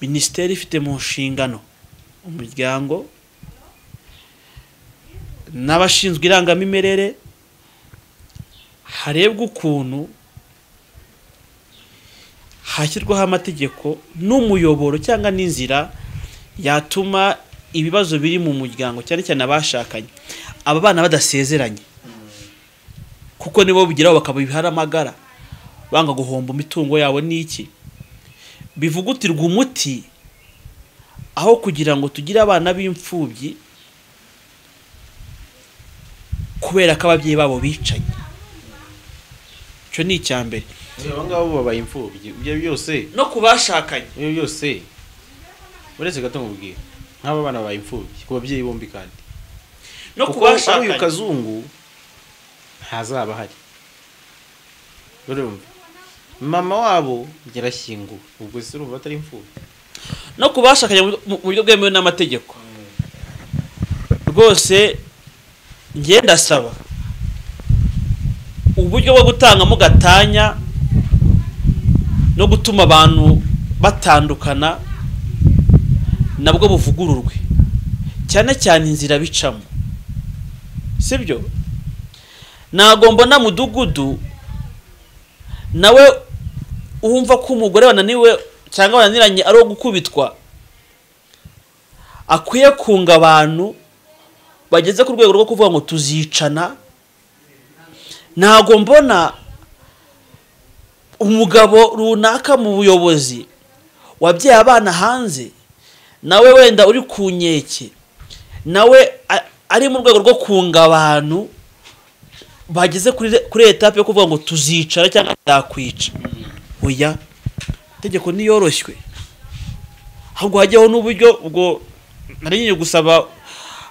minisiteri ifite mu nshingano umuryango n'abashinzwe irangamimerere harebwa ukuntu hashyirwaho amategeko n'umuyoboro cyangwa n'inzira yatuma ibibazo biri mu muryango cyane cyane abashakanye aba bana badasezeranye. Kuko nibo bigeraho bakabihara amagara banga guhomba imitungo yabo n'iki bivugutirwa umuti aho kugira ngo tugire abana b'imfubyi kubera ko ababyeyi babo bicanye. Icyo ni icya mbere. Aba ngabo babaye imfubyi? Ibyo byose no ku bashakanye. Ibyo byose uretse gato nkubwira nk'aba bana babaye imfubyi ku babyeyi bombi kandi. No ku kuko ari uyu bashakanye kazungu ntazaba ahari. Mama wabo yarashyinguwe ubwo se urumva atari imfubyi no ku bashakanye mu- buryo bwemewe n'amategeko. Rwose njye ndasaba uburyo bwo gutangamo gatanya no gutuma abantu batandukana nabwo buvugururwe. Cyane cyane inzira bicamo. Sibyo? Ntabwo mbona mudugudu nawe wumva ko umugore wananiwe cyangwa wananiranye ari uwo gukubitwa. Akwiye kunga abantu bageze ku rwego rwo kuvuga ngo tuzicana. Ntabwo mbona umugabo runaka mu buyobozi. Wabyaye abana hanze nawe wenda uri ku nkeke nawe ari mu rwego rwo kunga abantu bageze kuri etape yo kuvuga ngo tuzicara cyangwa yakwica oya itegeko niyoroshywe ahubwo hajyaho n'uburyo ubwo nari gusaba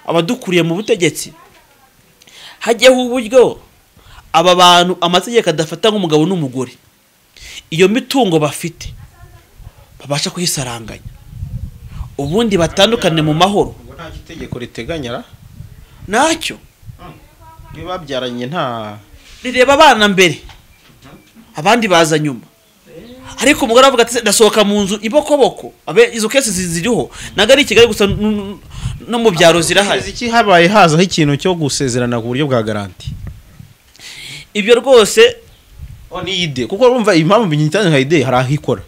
abadukuriye mu butegetsi. Hajyaho uburyo aba bantu amategeko adafata nk'umugabo n'umugore. Iyo mitungo bafite babasha kuyisaranganya. Ubundi batandukane mu mahoro. Ubwo nta itegeko riteganya ra ntacyo. Iyo babyaranye nta rireba abana mbere. Abandi baza nyuma. Ariko umugore avuga ati ndasohoka mu nzu ibokoboko. Abe izo kesi zi- ziriho. Ntabwo ari i kigali gusa no mu byaro zirahari. iki habaye hazaho ikintu cyo gusezerana ku buryo bwa garanti? Ibyo rwose ni ide. Kuko urumva impamvu nyitanye nka ide hari aho ikora.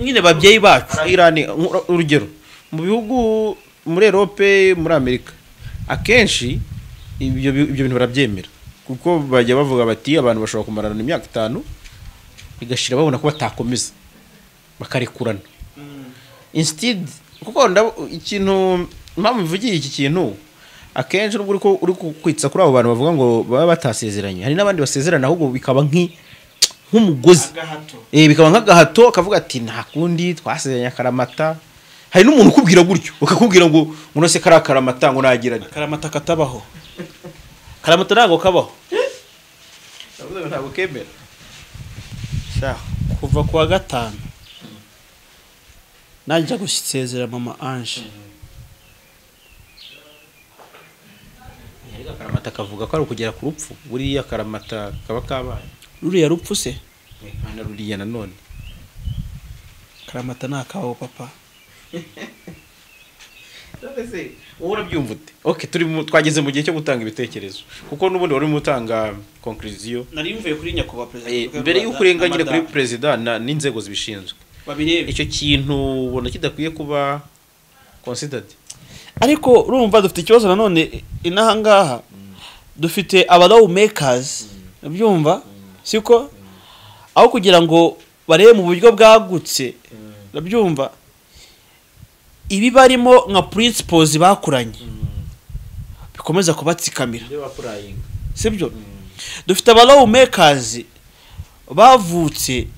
Nyine babyeyi bacu. Urugero mu bihugu muri erope muri amerika akenshi ibyo bintu barabyemera. Kuko bajya bavuga bati abantu bashobora kumarana imyaka itanu igashira babona ko batakomeza bakarekurana instead kuko ikintu impamvu mvugiye iki kintu akenshi nubwo uri kwitsa kuri abo bantu bavuga ngo baba batasezeranye. Hari n'abandi basezerana ahubwo bikaba nk'umugozi. Eh bikaba nk'agahato akavuga ati nta kundi twasezeranye akaramata. Hari n'umuntu ukubwira gutyo bakakubwira ngo ngo se kari akaramata ngo nagirane karamata katabaho. Karamata ntabwo kabaho ntabwo kemera. Kuva ku wa gatanu najya gusezera mama anje akaramata kavuga ko ari ukugera ku rupfu. Buriya akaramata kaba kabaye. Ruriya rupfu se? Na ruriya nanone karamata ni akabaho papa. wowe urabyumva ute twageze mu gihe cyo gutanga ibitekerezo. Kuko n'ubundi wari urimo utanga konkuriziyo nari mvuye kuri nyakubahwa perezida Eh, mbere y'uko urenga na nyine kuri perezida na- n'inzego zibishinzwe. Icyo kintu ubona kidakwiye kuba considered? Ariko urumva dufite ikibazo nanone inaha ngaha dufite aba law makers byumva siko aho kugira ngo barebe mu buryo bwagutse. Urabyumva ibi barimo nka principles bakuranye bikomeza kubatsikamira sibyo? Dufite aba law makers bavutse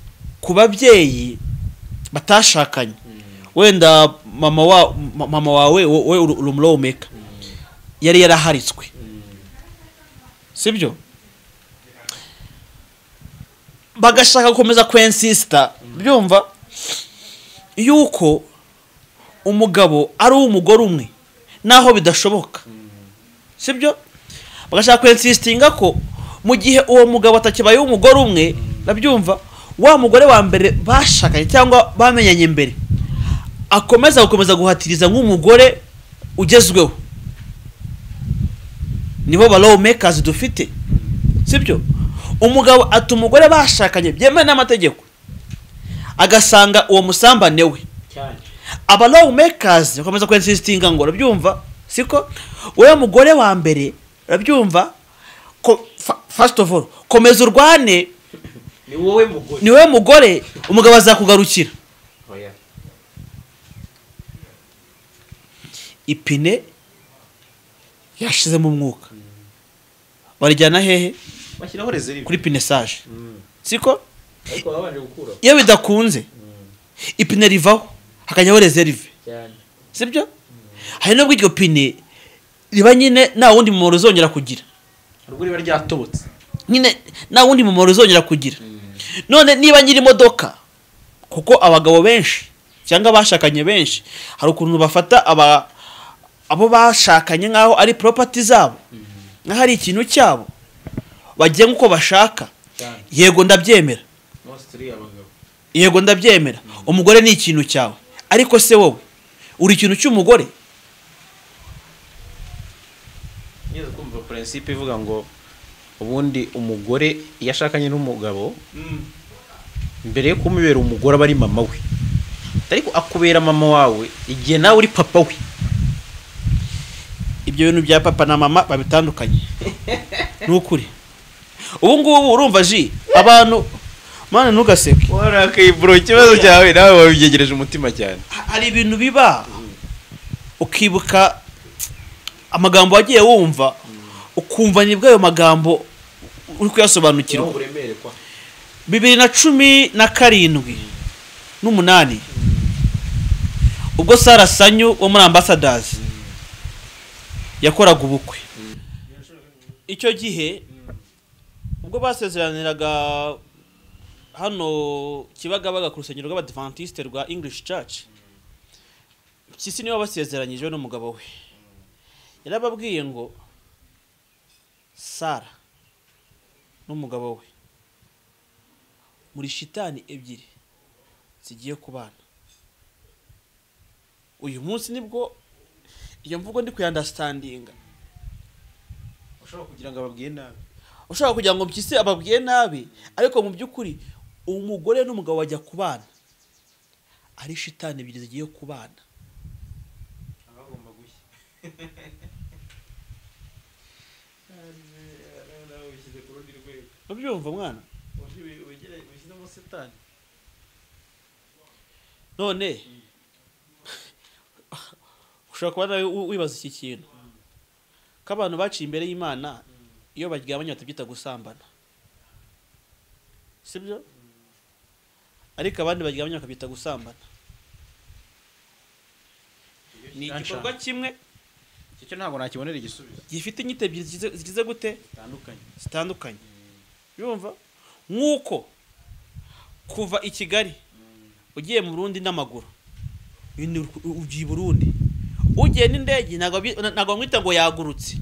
ku babyeyi batashakanye. Wenda mama wa ma- mama wawe wo- wowe uri uri law maker yari yaraharitswe sibyo? Bagashaka gukomeza kwensisita byumva? Yuko umugabo ari uw'umugore umwe. Naho bidashoboka. Sibyo? Bagashaka kwensisitinga ko mu gihe uwo mugabo atakibaye umugore umwe nabyumva wa mugore wa mbere bashakanye cyangwa bamenyanye mbere akomeza gukomeza guhatiriza nk'umugore ugezweho. Nibo ba law makers dufite sibyo? Umugabo ati umugore bashakanye byemewe n'amategeko. Agasanga uwo musambane we. Aba law makers bakomeza kwensisitinga ngo urabyumva siko? Wowe mugore wa mbere urabyumva? Ko fa- first of all komeza urwane. Ni wowe mugore. Umugabo azakugarukira. Ipine yashizemo umwuka. Barijyana hehe? Kuri pinesage siko? Ariko babanje gukura iyo bidakunze ipine rivaho. Hakajyaho reserve cyane. Sibyo? Hari nubwo iryo pine riba nyine nta wundi mumaro uzongera kugira. Ubwo riba ryatobotse. Nyine nta wundi mumaro uzongera kugira. None niba nyiri imodoka kuko abagabo benshi cyangwa abashakanye benshi hari ukuntu bafata aba abo bashakanye nk'aho ari poropati zabo. Nk'aho ari ikintu cyabo. Bagenga uko bashaka. Yego ndabyemera. Yego ndabyemera. Umugore ni ikintu cyawe. Ariko se wowe uri ikintu cy'umugore? Ngeze kumva principe ivuga ngo ubundi umugore iyo ashakanye n'umugabo mbere yo kumubera umugore aba ari mama we. Ariko akubera mama wawe igihe nawe uri papa we. Ibyo bintu bya papa na mama babitandukanye. Ni ukuri ubu ngubu urumva ji abantu mwana ntugaseke. Warakaye bro ikibazo cyawe nawe wabyegereje umutima cyane. Ha- hari ibintu biba ukibuka amagambo wagiye wumva ukumva ni bwo ayo magambo uri kuyasobanukirwa. Bibiri na cumi na karindwi n'umunani. Ubwo sara sanyu wo muri ambasadazi yakoraga ubukwe. Icyo gihe ubwo basezeraniraga hano kibagabaga ku rusengero rw'abadivantisite rwa english church. Mpyisi ni we basezeranyije n'umugabo we. Yarababwiye ngo sara n'umugabo we muri shitani ebyiri zigiye kubana. Uyu munsi ni bwo iyo mvugo ndi kuyandasitandinga ushobora kugira ngo ababwiye nabi. Ushobora kugira ngo mpyisi ababwiye nabi ariko mu by'ukuri umugore n'umugabo bajya kubana. Ari shitani ebyiri zigiye kubana. Ubyumva mwana? None ushobora kuba nawe wi- wibaza iki kintu. Ko abantu baciye imbere y'imana iyo baryamanye batabyita gusambana. Sibyo ariko abandi baryamanye bakabyita gusambana. Ni igikorwa kimwe cyo ntabwo nakibonera igisubizo. gifite inyito ebyiri zigize- gute? Zitandukanye. Zitandukanye. Yumva? Nk'uko kuva i kigali ugiye mu burundi n'amaguru. Ugiye i burundi. Ugiye n'indege ntabwo bamwita ngo yagurutse.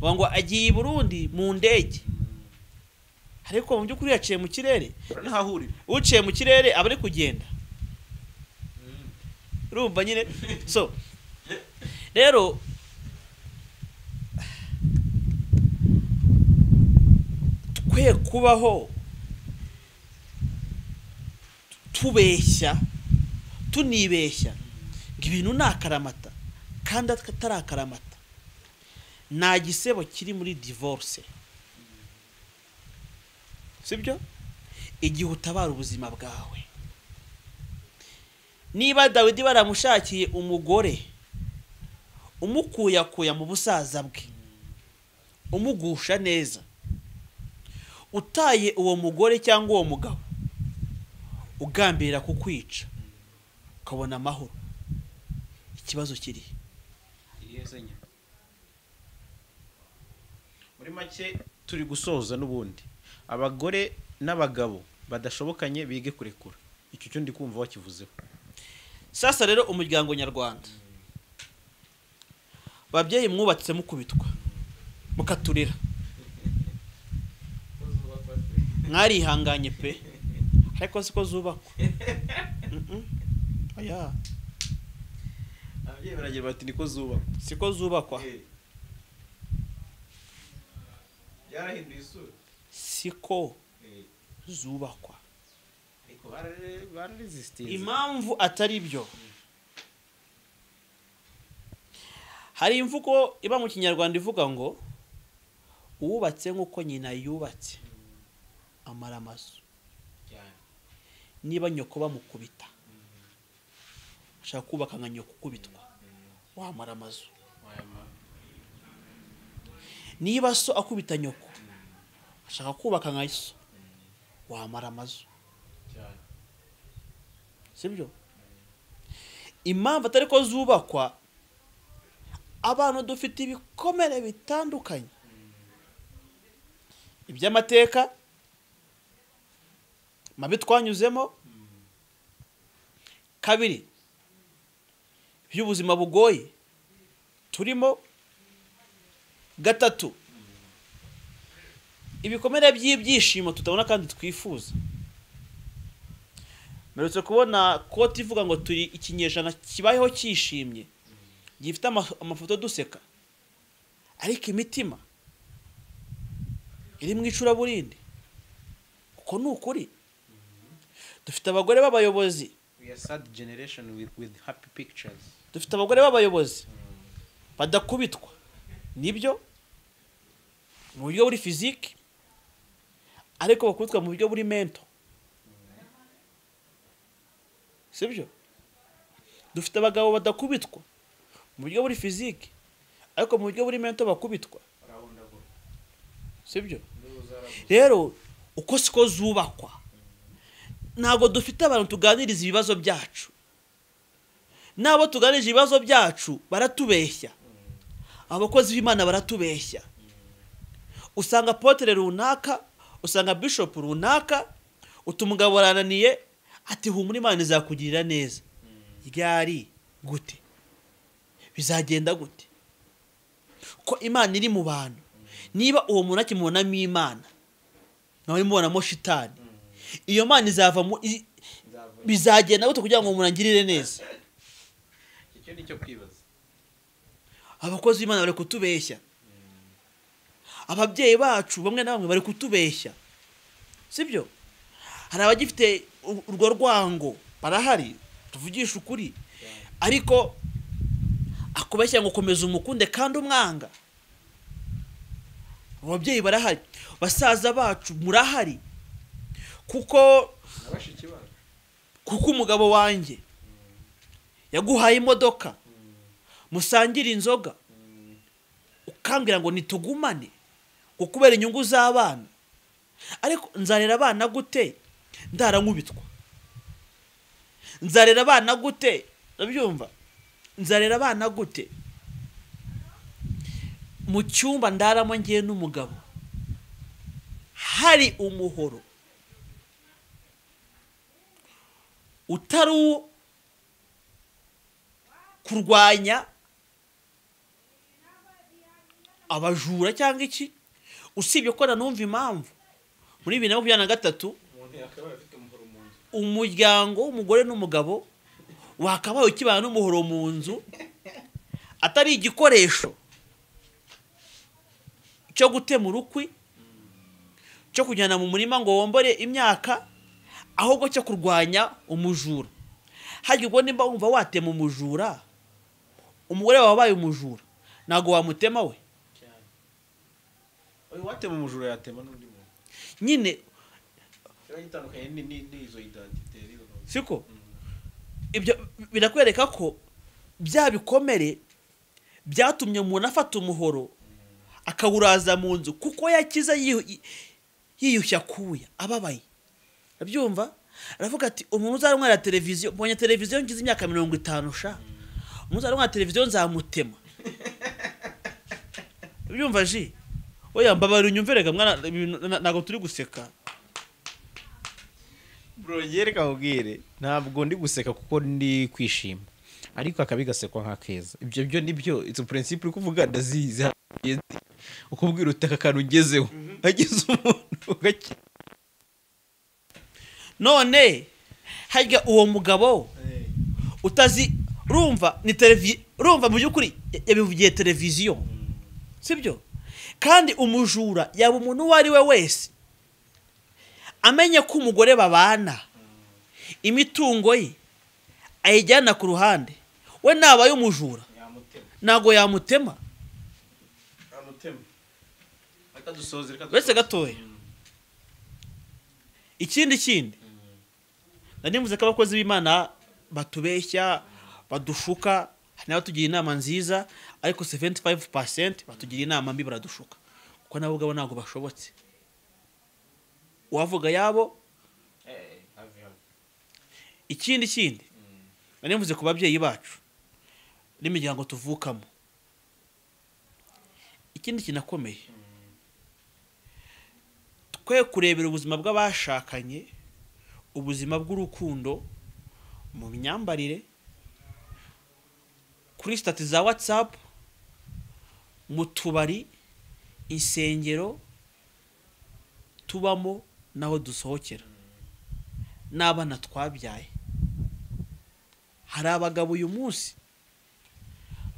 Bavuga ngo agiye i burundi mu ndege. Ariko mu by'ukuri yaciye mu kirere. N'ahahurira uciye mu kirere aba ari kugenda. Urumva nyine? So rero twe kubaho tubeshya tunibeshya. Ngo ibintu ni akaramata kandi atari akaramata nta gisebo kiri muri divorce. Sibyo? Igihe utabara ubuzima bwawe. Niba dawidi baramushakiye umugore umukuyakuya mu busaza bwe umugusha neza utaye uwo mugore cyangwa uwo mugabo ugambirira kukwica ukabona amahoro. Ikibazo kiri muri make turi gusoza n'ubundi. Abagore n'abagabo badashobokanye bige kurekura. Icyo cyo ndi kumva wakivuzeho sasa rero umuryango nyarwanda. Babyeyi mwubatse mukubitwa mukaturira. Mwarihanganye pe. Ariko siko zubakwa. Ababyeyi baragira bati niko zubakwa. Siko zubakwa. Byarahinduye isura. Siko zubakwa. Impamvu atari byo. Hari imvugo iba mu kinyarwanda ivuga ngo uwubatse nk'uko nyina yubatse. Amara amazu. Niba nyoko bamukubita. Ashaka kubaka nka nyoko ukubitwa. Wamara amazu. Niba so akubita nyoko ashaka kubaka nka so wamara amazu sibyo? Impamvu atari ko zubakwa abantu dufite ibikomere bitandukanye. Iby'amateka mabi twanyuzemo. Kabiri iby'ubuzima bugoye turimo. Gatatu ibikomere by'ibyishimo tutabona kandi twifuza. Mperutse kubona koti ivuga ngo turi ikinyejana kibayeho cyishimye gifite ama- amafoto duseka. Ariko imitima iri mu icuraburindi. Kuko ni ukuri. Dufite abagore b'abayobozi. Dufite abagore b'abayobozi. Badakubitwa. Nibyo? Mu buryo buri fiziki ariko bakubitwa mu buryo buri mento. Sibyo? Dufite abagabo badakubitwa mu buryo buri fiziki ariko mu buryo buri mento bakubitwa. Sibyo? Rero uko siko zubakwa ntabwo dufite abantu tuganiriza ibibazo byacu. N'abo tuganirije ibibazo byacu baratubeshya. Abakozi b'imana baratubeshya. Usanga potere runaka usanga bishopu runaka utumugabo barananiye ati humura imana izakugirira neza. Ryari gute? Bizagenda gute? Ko imana iri mu bantu? Niba uwo muntu akimubonamo imana nawe mubonamo shitani iyo mana izava mu i- bizagenda gute kugira ngo umuntu angirire neza? Abakozi b'imana bari kutubeshya. Ababyeyi bacu bamwe na bamwe bari kutubeshya. Sibyo? Hari abagifite urwo rwango barahari? Tuvugisha ukuri. Ariko akubeshya ngo komeza umukunde kandi umwanga. Ababyeyi barahari. Basaza bacu murahari. Kuko kuko umugabo wanjye yaguhaye imodoka musangira inzoga ukambwira ngo nitugumane. Ngo kubera inyungu z'abana. Ariko nzarera abana gute? Ndarankubitwa nzarera abana gute? Urabyumva nzarera abana gute? Mu cyumba ndaramo ngiye n'umugabo. Hari umuhoro. Utari uwo kurwanya abajura cyangwa iki? Usibye ko nanumva impamvu? Muri bibiri na makumyabiri na gatatu umuryango w'umugore n'umugabo wakabaye ukibana n'umuhoro mu nzu atari igikoresho cyo gutema urukwi cyo kujyana mu murima ngo wombore imyaka ahubwo cyo kurwanya umujura. Harya ubwo nimba wumva watema umujura umugore wawe wabaye umujura ntabwo wamutema we. Uyu watema umujura yatema n'undi muntu nyine. Ni- n'izo rero siko? Ibyo birakwereka ko bya bikomere byatumye umuntu afata umuhoro akawuraza mu nzu kuko yakiza yiyu- yiyushya akuya ababaye. Abyumva? Aravuga ati umuntu uzarumwara televiziyo mbonye televiziyo ngize imyaka mirongo itanu sha. Umuntu uzarumwara televiziyo nzamutema. Abyumva ji? Oya mbabarira unyumve reka mwana ntabwo turi guseka. Bro yereka nkubwire ntabwo ndi guseka kuko ndi kwishima. Ariko akabi gasekwa nk'akeza. Ibyo byo ni byo izo principe uri kuvuga ndazizi hageze ukubwira uti aka kantu ugezeho. Hagize umuntu gake. None harya uwo mugabo utazi urumva ni televiziyo urumva mu by'ukuri yabivugiye televiziyo. Sibyo? Kandi umujura yaba umuntu uwo ari we wese amenye ko umugore babana imitungo ye ayijyana ku ruhande we nabaye umujura ntabwo yamutema. Uretse gatoya. Ikindi kindi nari mvuze ko abakozi b'imana batubeshya badushuka hari n'abatugira inama nziza ariko 75% batugira inama mbi baradushuka. Kuko nabo ubwabo ntabwo bashobotse. Uwavuga yabo? Ikindi kindi nari mvuze ku babyeyi bacu n'imiryango tuvukamo. Ikindi kinakomeye. Twe kurebera ubuzima bw'abashakanye ubuzima bw'urukundo mu myambarire kuri sitati za watsapu mu tubari insengero tubamo n'aho dusohokera. N'abana twabyaye. Hari abagabo uyu munsi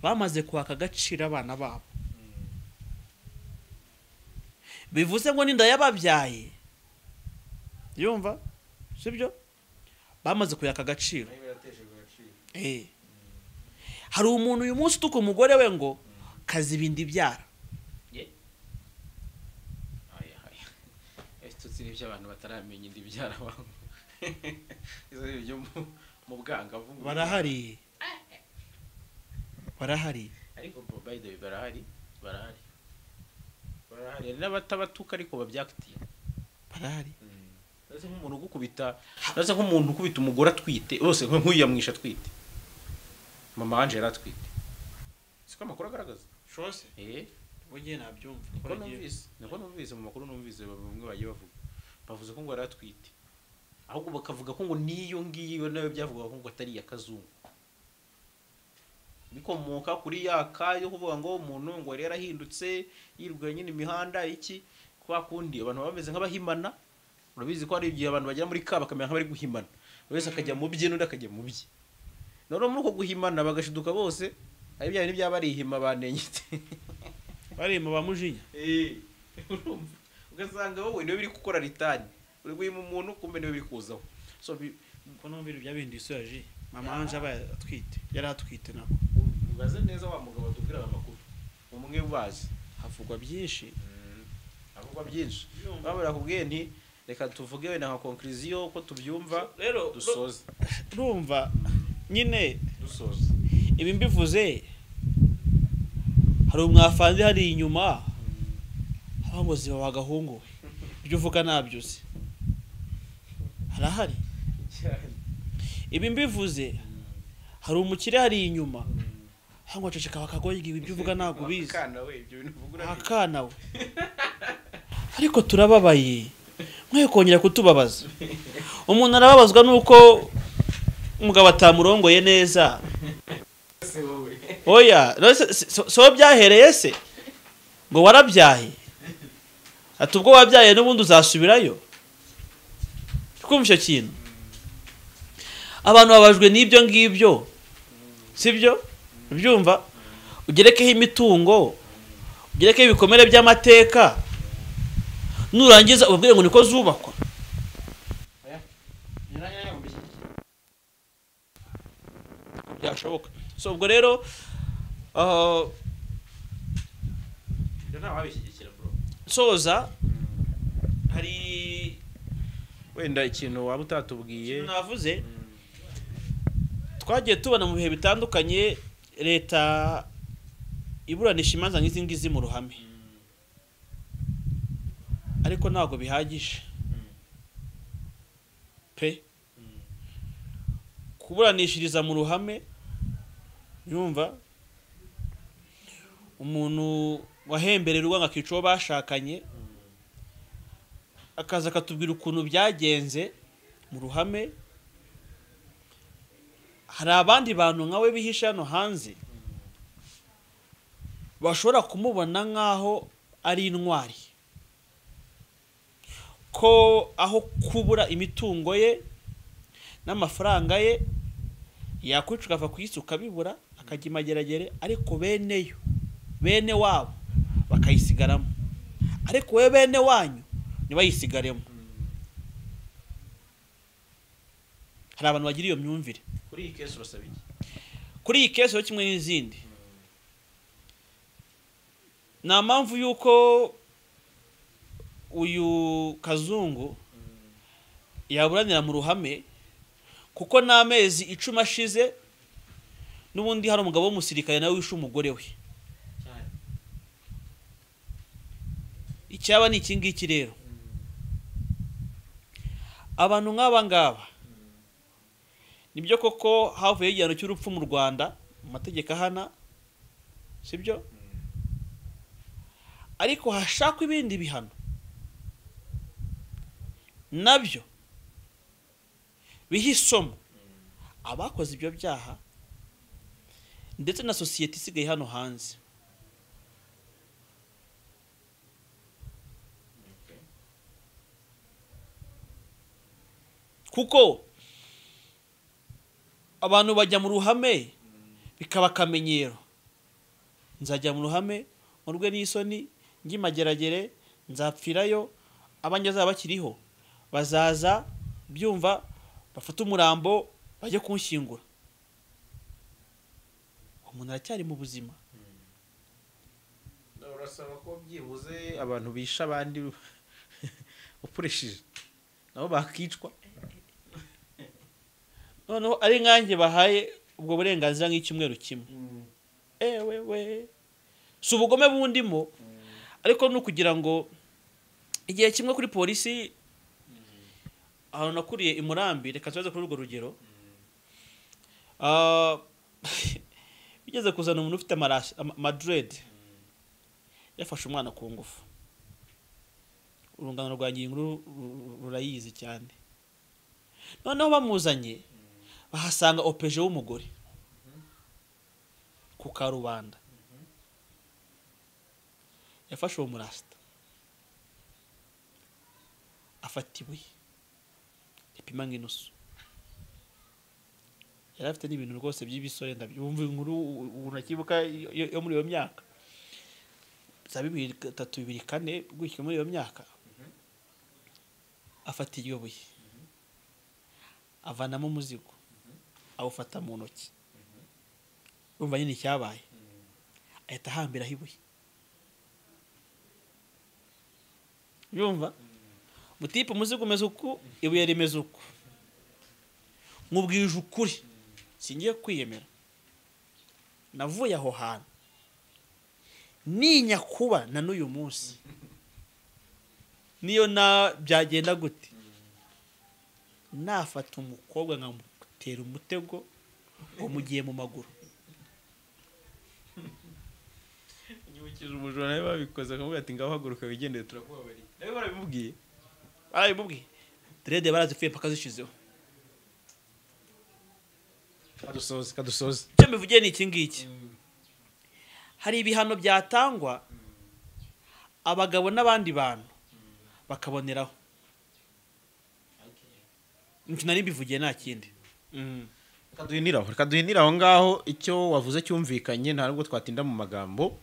bamaze kwaka agaciro abana babo. Bivuze ngo n'inda y'ababyaye. Yumva? Sibyo? Bamaze kuyaka agaciro. Eh. hari umuntu uyu munsi utuka umugore we ngo kazibindi ibyara. Tutsi n'ibyo abantu bataramenya indi byara ni ibyo mu- bwangavu barahari. Barahari. Ariko bo- by the way barahari? Barahari. Barahari. Hari n'abatabatuka ariko babyakitiye barahari. Uretse nk'umuntu ugukubita uretse nk'umuntu ukubita umugore atwite bose nk'uyu yamwishe atwite. Mama wanje yari atwite siko amakuru agaragaza? Shose eh? Ugiye nabyumva. Niko numvise. Niko numvise. Mu makuru numvise. Bamwe bagiye bavuga. Bavuze ko ngo yari atwite. Ahubwo bakavuga ko ngo n'iyo ngiyo na yo byavugaga ko ngo atari iya kazungu. Bikomoka kuri ya ka yo kuvuga ngo umuntu ngo yari yarahindutse yirirwa nyine imihanda iki? Kwa kundi abantu baba bameze nk'abahimana. Urabizi ko hari igihe abantu bagera muri ka bakamera nk'abari guhimana. Buri wese akajya mu bye n'undi akajya mu bye. Noneho muri uko guhimana bagashiduka bose. Ari bya bintu byaba barihima banenyetse barima ba mujinya ugasanga wowe ni we biri gukora ritani uri guhima umuntu kumbe ni we biri kuzaho. Ko no mbere bya bindi isoyaje mama anje aba atwite yari atwite nako. Ubaze neza wa mugabo watubwira aya makuru umwe ubazi havugwa byinshi. Avugwa byinshi. Baba barakubwiye nti reka tuvuge wenda nka konkiriziyo uko tubyumva rero dusoze. urumva nyine dusoze. Ibi mbivuze hari umwafanzi hari inyuma aho ngo ziba wagahungu we. Ibyo uvuga ntabyo uzi. Harahari. Ibi mbivuze hari umukire hari inyuma. Aho ngo ceceka bakagoyiga ibyo uvuga ntabwo ubizi. Akana we. Ariko turababaye. Mwe kongera kutubabaza. Umuntu arababazwa nuko umugabo atamurongoye neza. Oya so byahereye se? Ngo warabyaye. Ati ubwo wabyaye n'ubundi uzasubirayo? Twumva icyo kintu abantu babajwe n'ibyo ngibyo. Sibyo? Ubyumva ugerekeho imitungo. Ugerekeho ibikomere by'amateka. Nurangiza ubabwire ngo niko zubakwa. Byashoboka. So ubwo rero bro soza hari wenda ikintu waba utatubwiye navuze. Twagiye tubona mu bihe bitandukanye leta iburanisha imanza nk'izi ngizi mu ruhame. Ariko ntabwo bihagije. Pe. Kuburanishiriza mu ruhame yumva. Umuntu wahembererwa akica uwo bashakanye akaza akatubwira ukuntu byagenze mu ruhame hari abandi bantu nkawe bihisha hano hanze bashobora kumubona nk'aho ari intwari. Ko aho kubura imitungo ye n'amafaranga ye yakwica ukava ku isi ukabibura akajya imageragere ariko bene yo bene wabo bakayisigaramo. Ariko we bene wanyu ntibayisigaremo. Hari abantu bagira iyo myumvire? Kuri iyi kesi urasaba iki? Kuri iyi kesi kimwe n'izindi. Nta mpamvu y'uko uyu kazungu yaburanira mu ruhame kuko n'amezi icumi ashize n'ubundi hari umugabo w'umusirikare nawe wishe umugore we. Icyaba ni iki ngiki rero. Abantu nk'aba ngaba ni byo koko havuyeho igihano cy'urupfu mu rwanda mu mategeko ahana sibyo? Ariko hashakwa ibindi bihano. Nabyo biha isomo. Abakoze ibyo byaha ndetse na sosiyete isigaye hano hanze. Kuko abantu bajya mu ruhame bikaba akamenyero. Nzajya mu ruhame murwe n'isoni ngimageragere nzapfirayo abanjye bazaba bakiriho. Bazaza byumva bafate umurambo bajye kunshyingura. Umuntu aracyari mu buzima. Urasaba ko byibuze abantu bisha abandi ukoresheje nabo bakicwa. Noneho ari nkanjye bahaye ubwo burenganzira nk'icyumweru kimwe. Ewe we. Si ubugome bundimo ariko ni ukugira ngo igihe kimwe kuri polisi ahantu nakuriye i murambi reka tubaze kuri urwo rugero. Ah, bigeze kuzana umuntu ufite amarashi ama- amadrede yafashe umwana ku ngufu. Urungano rwa nyiringuru ru- rurayizi cyane. Noneho bamuzanye bahasanga opeje w'umugore. Ku karubanda. Yafashe uwo murasita afata ibuye ripima nk'inusu yari afite n'ibintu rwose by'ibisore ndabyumva inkuru ubu ntakibuka yo yo muri iyo myaka. Za bibiri gatatu bibiri kane gutyo muri iyo myaka afata iryo buye avanamo umuzigo. Awufata mu ntoki. Urumva nyine icyabaye? Ahita ahambiraho ibuye. Yumva? Mutipe umuzigo umeze uku ibuye rimeze uku. Nkubwije ukuri. Singiye kwiyemera. Navuye aho hantu. Ninya kuba na n'uyu munsi. Niyo na byagenda gute? Nafata umukobwa nkamutera umutego ngo mugiye mu maguru. Nyibukije umujura nawe babikoze akavuga ati ngaho haguruka wigendere turakubabariye. Nawe barabimubwiye? Barabimubwiye. Derede barazipfuye mpaka zishizeho. Kadusoze kadusoze icyo mbivugiye ni iki ngiki? Hari ibihano byatangwa abagabo n'abandi bantu bakaboneraho. Nari mbivugiye nta kindi. Reka duhiniraho reka duhinire aho ngaho icyo wavuze cyumvikanye nta nubwo twatinda mu magambo.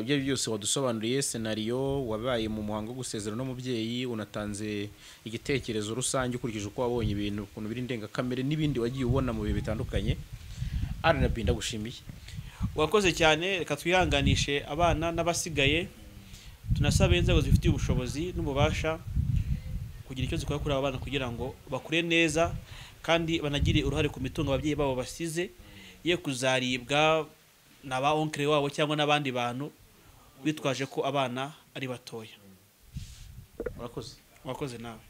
Ibyo ari byo byose wadusobanuriye senariyo wabaye mu muhango wo gusezera n'umubyeyi unatanze igitekerezo rusange ukurikije uko wabonye ibintu ukuntu biri ndengakamere n'ibindi wagiye ubona mu bihe bitandukanye arinabi ndagushimiye. Wakoze cyane reka twihanganishe abana n'abasigaye tunasabe inzego zifitiye ubushobozi n'ububasha kugira icyo zikora kuri aba bana kugira ngo bakure neza kandi banagire uruhare ku mitungo ababyeyi babo basize ye kuzaribwa na ba onkere wabo cyangwa n'abandi bantu bitwaje ko abana ari batoya. Murakoze nawe.